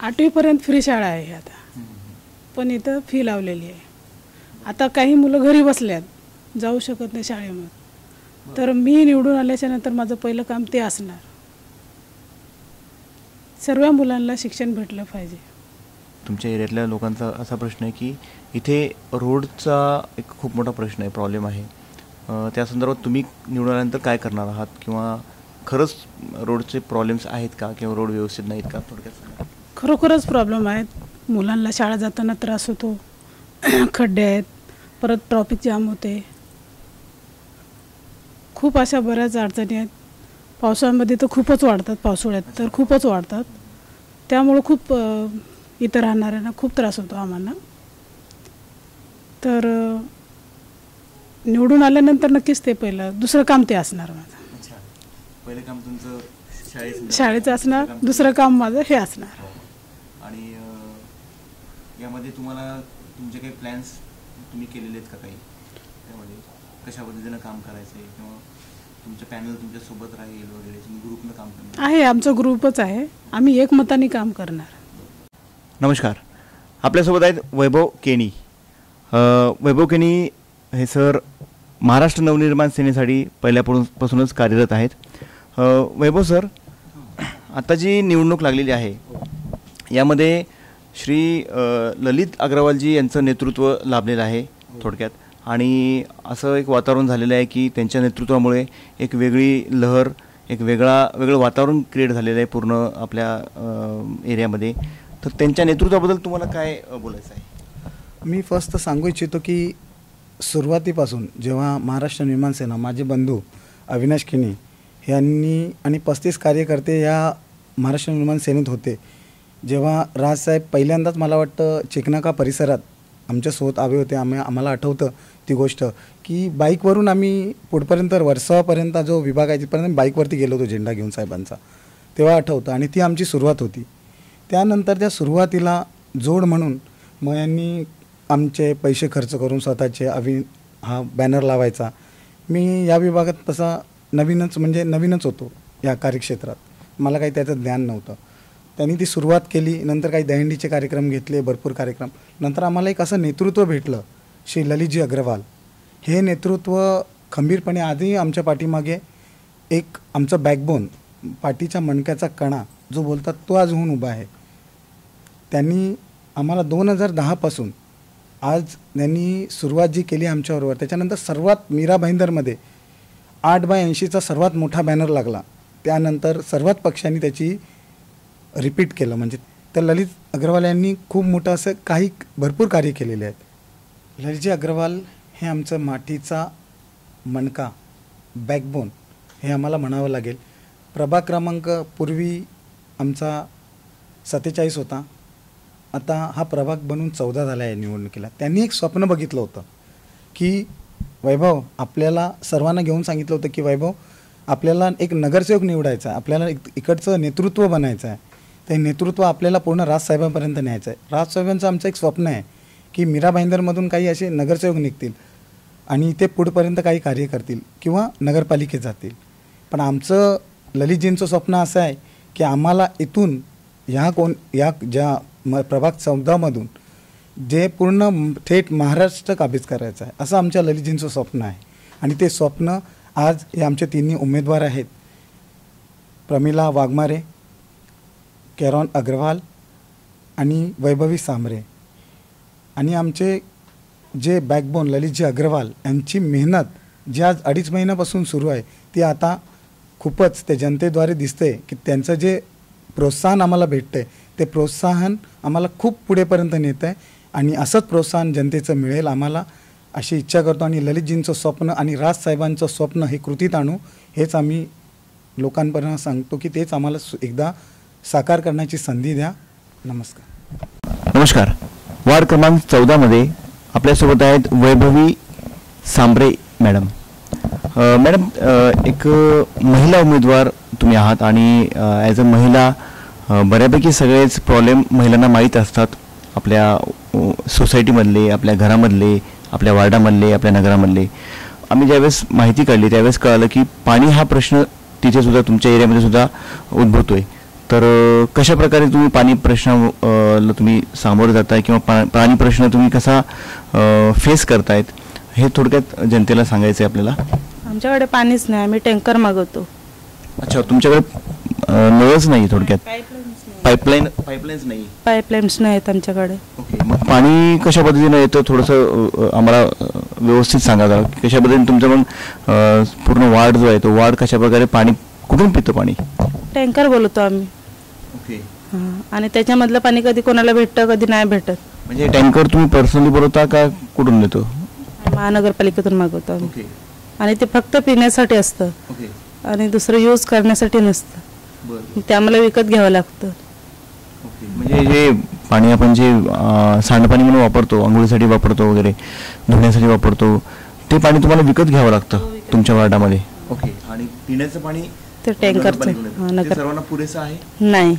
आठवीपर्यंत फ्री शाळा आहे आता. पण इथं फी लावलेली आहे. आता काही मुलं घरी बसल्यात जाऊ शकत नाही शाळेमध्ये. तर मी निवडून आल्याच्या नंतर माझं पहिलं काम ते असणार. सर्व मुलांना शिक्षण भेटलं पाहिजे. तुमच्या एरियातल्या लोकांचा असा प्रश्न आहे की इथे रोडचा एक खूप मोठा प्रश्न आहे प्रॉब्लेम आहे. त्या संदर्भात तुम्ही निवडून आल्यानंतर काय करणार आहात? किंवा खरंच रोडचे प्रॉब्लेम्स आहेत का? किंवा रोड व्यवस्थित नाहीत का? थोडक्यात. खरोखरच प्रॉब्लेम आहेत. मुलांना शाळा जाताना त्रास होतो. *clears throat* खड्डे आहेत. परत ट्रॉफिक जाम होते. खूप अशा बऱ्याच अडचणी आहेत. पावसाळ्यामध्ये तर खूपच वाढतात पावसाळ्यात तर खूपच वाढतात. त्यामुळं खूप इथं राहणाऱ्यांना खूप त्रास होतो आम्हाला. तर निवडून आल्यानंतर नक्कीच ते पहिलं दुसरं काम ते असणार माझं. पहिलं काम तुमचं शाळेचं असणार. दुसरं काम माझं हे असणार. आणि अ, यामध्ये तुम्हाला तुमचे काही प्लॅन्स तुम्ही केलेले आहेत का काही? त्यामध्ये कशा पद्धतीनं काम करायचं आहे किंवा तुमचं पॅनल तुमच्यासोबत राहील वगैरे तुम्ही ग्रुपनं काम करणार? आहे आमचा ग्रुपच आहे. आम्ही एकमताने काम करणार. नमस्कार. आपल्यासोबत आहेत वैभव केणी. अ, वैभव केणी हे सर महाराष्ट्र नवनिर्माण सेनेसाठी पहिल्यापासून पासूनच कार्यरत आहेत. अ, वैभव सर आता जी निवडणूक लागलेली आहे यामध्ये श्री ललित अग्रवालजी यांचं नेतृत्व लाभलेलं आहे थोडक्यात. आणि असं एक वातावरण झालेलं आहे की त्यांच्या नेतृत्वामुळे एक वेगळी लहर एक वेगळा वेगळं वातावरण क्रिएट झालेलं आहे पूर्ण आपल्या एरियामध्ये. तर त्यांच्या नेतृत्वाबद्दल तुम्हाला काय बोलायचं आहे? मी फर्स्ट सांगू इच्छितो की सुरुवातीपासून जेव्हा महाराष्ट्र निर्माण सेना माझे बंधू अविनाश खिणे यांनी आणि पस्तीस कार्यकर्ते या महाराष्ट्र निर्माण सेनेत होते जेव्हा राजसाहेब पहिल्यांदाच मला वाटतं चिकनाका परिसरात आमच्यासोबत आवे होते आम्ही आम्हाला आठवतं ती गोष्ट की बाईकवरून आम्ही पुढपर्यंत वर्सवापर्यंत जो विभाग आहे तिथपर्यंत बाईकवरती गेलो होतो झेंडा घेऊन साहेबांचा. तेव्हा आठवतं आणि ती आमची सुरुवात होती. त्यानंतर त्या सुरुवातीला जोड म्हणून मग यांनी आमचे पैसे खर्च करून स्वतःचे अवि हा बॅनर लावायचा. मी या विभागात तसा नवीनच म्हणजे नवीनच होतो या कार्यक्षेत्रात. मला काही त्याचं ज्ञान नव्हतं. त्यांनी ती सुरुवात केली नंतर काही दहिंडीचे कार्यक्रम घेतले भरपूर कार्यक्रम. नंतर आम्हाला एक असं नेतृत्व भेटलं श्री ललितजी अग्रवाल. हे नेतृत्व खंबीरपणे आधी आमच्या पाठीमागे एक आमचं बॅकबोन पाठीच्या मणक्याचा कणा जो बोलतात तो आज होऊन उभा आहे. त्यांनी आम्हाला दोन हजार दहापासून आज त्यांनी सुरुवात जी केली आमच्याबरोबर त्याच्यानंतर सर्वात मीरा भाईंदरमध्ये आठ बाय ऐंशीचा सर्वात मोठा बॅनर लागला. त्यानंतर सर्वात पक्षांनी त्याची रिपीट केलं. म्हणजे तर ललित अग्रवाल यांनी खूप मोठं असं काही भरपूर कार्य केलेले आहेत. ललितजी अग्रवाल हे आमचं मातीचा मणका बॅकबोन हे आम्हाला म्हणावं लागेल. प्रभाग क्रमांक पूर्वी आमचा सत्तेचाळीस होता. आता हा प्रभाग बनून चौदा झाला आहे निवडणुकीला. त्यांनी एक स्वप्न बघितलं होतं की वैभव आपल्याला सर्वांना घेऊन सांगितलं होतं की वैभव आपल्याला एक नगरसेवक निवडायचा आहे. आपल्याला एक इकडचं नेतृत्व बनायचं आहे. ते नेतृत्व आपल्याला पूर्ण राजसाहेबांपर्यंत न्यायचं आहे राजसाहेबांचं आमचं एक स्वप्न आहे की मीरा भाईंदरमधून काही असे नगरसेवक निघतील आणि ते पुढपर्यंत काही कार्य करतील किंवा नगरपालिकेत जातील. पण आमचं ललितजींचं स्वप्न असं आहे की आम्हाला इथून ह्या कोण या ज्या म प्रभाग चौदामधून जे पूर्ण थेट महाराष्ट्र काबीज करायचं आहे असं आमच्या ललितजींचं स्वप्न आहे. आणि ते स्वप्न आज हे आमचे तिन्ही उमेदवार आहेत. प्रमिला वाघमारे कॅरॉन अग्रवाल आणि वैभवी सांबरे आमचे जे बॅकबोन ललितजी अग्रवाल यांची मेहनत जी आज अडीच महिन्यापासून सुरू आहे, ती आता खूपच ते जनतेद्वारे दिसते की जे प्रोत्साहन आम्हाला भेटतं ते प्रोत्साहन आम्हाला खूप पुढेपर्यंत नेतं आहे आणि प्रोत्साहन जनतेचं मिळेल आम्हाला अशी इच्छा करतो. आणि ललितजींचं स्वप्न आणि राजसाहेबांचं स्वप्न हे कृतीत आणू, हेच आम्ही लोकांपर्यंत सांगतो की तेच एकदा साकार करण्याची संधी द्या. नमस्कार. नमस्कार. वार्ड क्रमांक चौदामध्ये आपल्यासोबत आहेत वैभवी सांबरे मॅडम. मॅडम एक महिला उमेदवार तुम्ही आहात आणि ॲज अ महिला बऱ्यापैकी सगळेच प्रॉब्लेम महिलांना माहीत असतात. आपल्या सोसायटीमधले आपल्या घरामधले आपल्या वार्डामधले आपल्या नगरामधले. आम्ही ज्यावेळेस माहिती काढली त्यावेळेस कळालं की पाणी हा प्रश्न तिथेसुद्धा तुमच्या एरियामध्ये सुद्धा उद्भवतो आहे तर कशा प्रकारे तुम्ही पाणी प्रश्न अ, ला तुम्ही सामोरे जाताय किंवा पाणी प्रश्न तुम्ही कसा फेस करतायत हे थोडक्यात जनतेला सांगायचं आहे आपल्याला. आमच्याकडे पाणीच नाही आम्ही टँकर मागवतो. अच्छा तुमच्याकडे नळच नाही थोडक्यात? पाईपलाईन पाईपलाईन्स नाही. पाईपलाईन्स नाही आहेत आमच्याकडे. मग पाणी कशा पद्धतीनं येतं थोडंसं आम्हाला व्यवस्थित सांगा जरा. कशा पद्धतीने तुमचं मग पूर्ण वार्ड जो आहे तो वार्ड कशा प्रकारे पाणी कुठून पितं पाणी? टँकर बोलवतो आम्ही. ओके. हां आणि त्याच्यामधलं पाणी कधी कोणाला भेटतं कधी नाही भेटत? म्हणजे टँकर तुम्ही पर्सनली बोलवता का कुठून येतो महानगरपालिकेतून मागवतो आम्ही. आणि ते फक्त पिण्यासाठी असतं. आणि दुसरं यूज करण्यासाठी नसतं. ते आम्हाला विकत घ्यावं लागतं. म्हणजे जे पाणी आपण जे अ, सांडपाणी म्हणून वापरतो आंघोळीसाठी वापरतो वगैरे धुण्यासाठी वापरतो ते पाणी तुम्हाला विकत घ्यावं लागतं तुमच्या वार्डामध्ये? ओके. आणि पिण्याचं पाणी ते टँकरचं नगर. सर्वांना पुरेसं आहे? नाही.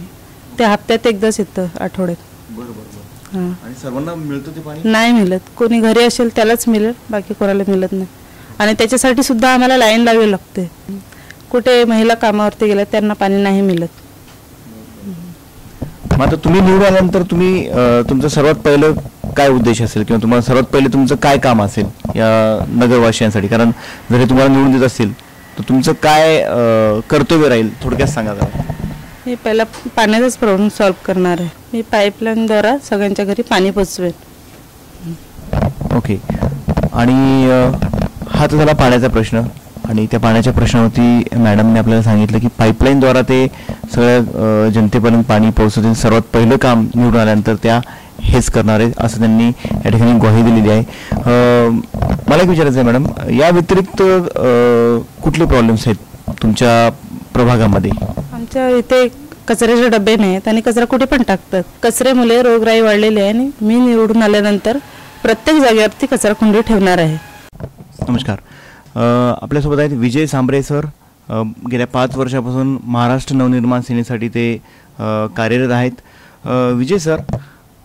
ते हप्त्यात एकदाच येतं आठवड्यात. बरोबर हां. आणि सर्वांना मिळतं ते पाणी? नाही मिळत. कोणी घरी असेल त्यालाच मिळेल बाकी कोणाला मिळत नाही. आणि त्याच्यासाठी सुद्धा आम्हाला लाईन लावावी लागते. कुठे महिला कामावरती गेल्या त्यांना पाणी नाही मिळत. मग आता तुम्ही निवडून आल्यानंतर तुम्ही तुमचं सर्वात पहिलं काय उद्देश असेल? किंवा तुम्हाला सर्वात पहिले तुमचं काय काम असेल या नगरवासियांसाठी? कारण जर हे तुम्हाला निवडून देत असेल तर तुमचं काय कर्तव्य राहील? थोडक्यात सांगा जरा. मी पहिला पाण्याचाच प्रॉब्लेम सॉल्व्ह करणार आहे. मी पाईपलाईनद्वारा सगळ्यांच्या घरी पाणी पोचवेन. ओके आणि अ, हा तर झाला पाण्याचा प्रश्न. आणि त्या पाण्याच्या प्रश्नावरती मॅडमने आपल्याला सांगितलं की पाईपलाईनद्वारा ते सगळ्या अ, जनतेपर्यंत पाणी पोहोचवतील. सर्वात पहिलं काम निवडून आल्यानंतर त्या हेच करणार आहेत असं त्यांनी या ठिकाणी ग्वाही दिलेली आहे. मला एक विचारायचं आहे मॅडम या व्यतिरिक्त कुठले प्रॉब्लेम्स आहेत तुमच्या प्रभागामध्ये? आमच्या इथे कचऱ्याचे डबे नाहीत आणि कचरा कुठे पण टाकतात. कचऱ्यामुळे रोगराई वाढलेली आहे आणि मी निवडून आल्यानंतर प्रत्येक जागेवरती कचरा कुंडी ठेवणार आहे. नमस्कार. आपल्यासोबत आहेत विजय सांबरे सर. गेल्या पाच वर्षापासून महाराष्ट्र नवनिर्माण सेनेसाठी ते कार्यरत आहेत. विजय सर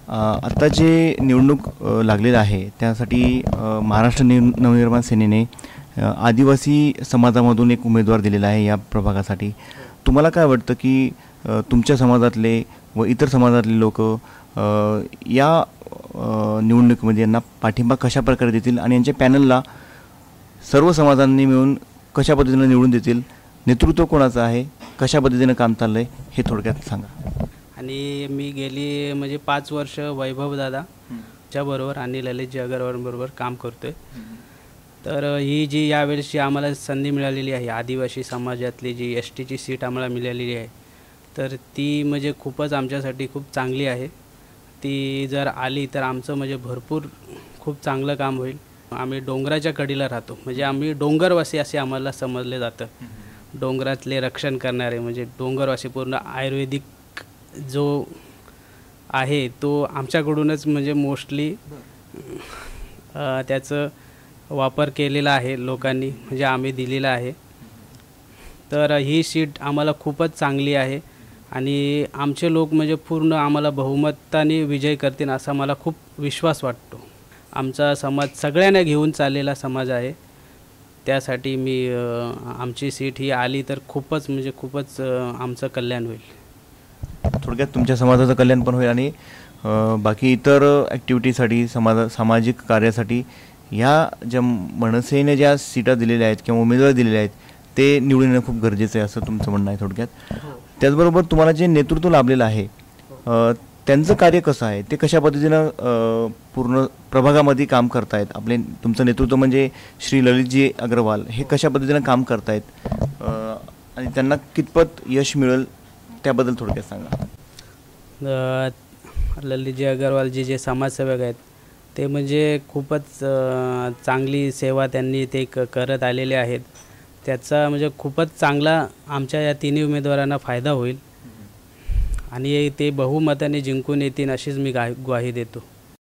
आत्ता जे निवडणूक लागलेलं आहे, त्यासाठी महाराष्ट्र नि नवनिर्माण सेनेने आदिवासी समाजामधून एक उमेदवार दिलेला आहे या प्रभागासाठी. तुम्हाला काय वाटतं की तुमच्या समाजातले व इतर समाजातले लोक या निवडणुकीमध्ये यांना पाठिंबा कशा प्रकारे देतील आणि सर्व समाजांनी मिळून कशा पद्धतीनं निवडून देतील, नेतृत्व कोणाचं कशा पद्धतीनं काम आहे हे थोडक्यात सांगा. आणि मी गेली म्हणजे पाच वर्ष वैभव दादा च्या बरोबर आणि ललितजी अगरवाल बरोबर काम करतोय. तर ही जी यावेळेसची आम्हाला संधी मिळालेली आहे आदिवासी समाजातली जी एस टीची सीट आम्हाला मिळालेली आहे तर ती म्हणजे खूपच आमच्यासाठी खूप चांगली आहे. ती जर आली तर आमचं म्हणजे भरपूर खूप चांगलं काम होईल. आम्ही डोंगराच्या कडीला राहतो म्हणजे आम्ही डोंगरवासी असे आम्हाला समजले जातं. डोंगरातले रक्षण करणारे म्हणजे डोंगरवासी पूर्ण आयुर्वेदिक जो आहे तो आमच्याकडूनच म्हणजे मोस्टली त्याचं वापर केलेला आहे लोकांनी म्हणजे आम्ही दिलेला आहे. तर ही सीट आम्हाला खूपच चांगली आहे आणि आमचे लोक म्हणजे पूर्ण आम्हाला बहुमताने विजय करतील असा मला खूप विश्वास वाटतो. आमचा समाज सगळ्यांना घेऊन चाललेला समाज आहे. त्यासाठी मी आमची सीट ही आली तर खूपच म्हणजे खूपच आमचं कल्याण होईल. थोडक्यात तुमच्या समाजाचं कल्याण पण होईल आणि बाकी इतर ॲक्टिव्हिटीसाठी समाजा सामाजिक कार्यासाठी ह्या ज्या मनसेने ज्या सीटा दिलेल्या आहेत किंवा उमेदवार दिलेले आहेत ते निवडून येणं खूप गरजेचं आहे असं तुमचं म्हणणं आहे थोडक्यात. त्याचबरोबर तुम्हाला जे नेतृत्व लाभलेलं आहे अ, त्यांचं कार्य कसं आहे? ते कशा पद्धतीनं पूर्ण प्रभागामध्ये काम करतायत? आपले तुमचं नेतृत्व म्हणजे श्री ललितजी अग्रवाल हे कशा पद्धतीनं काम करतायत? आणि त्यांना कितपत यश मिळेल? त्याबद्दल थोडक्यात सांगा. ललितजी अगरवालजी जे समाजसेवक आहेत ते म्हणजे खूपच चांगली सेवा त्यांनी ते क करत आलेले आहेत. त्याचा म्हणजे खूपच चांगला आमच्या या तिन्ही उमेदवारांना फ़ायदा होईल. आणि ते बहुमताने जिंकून येतील अशीच मी गा ग्वाही देतो.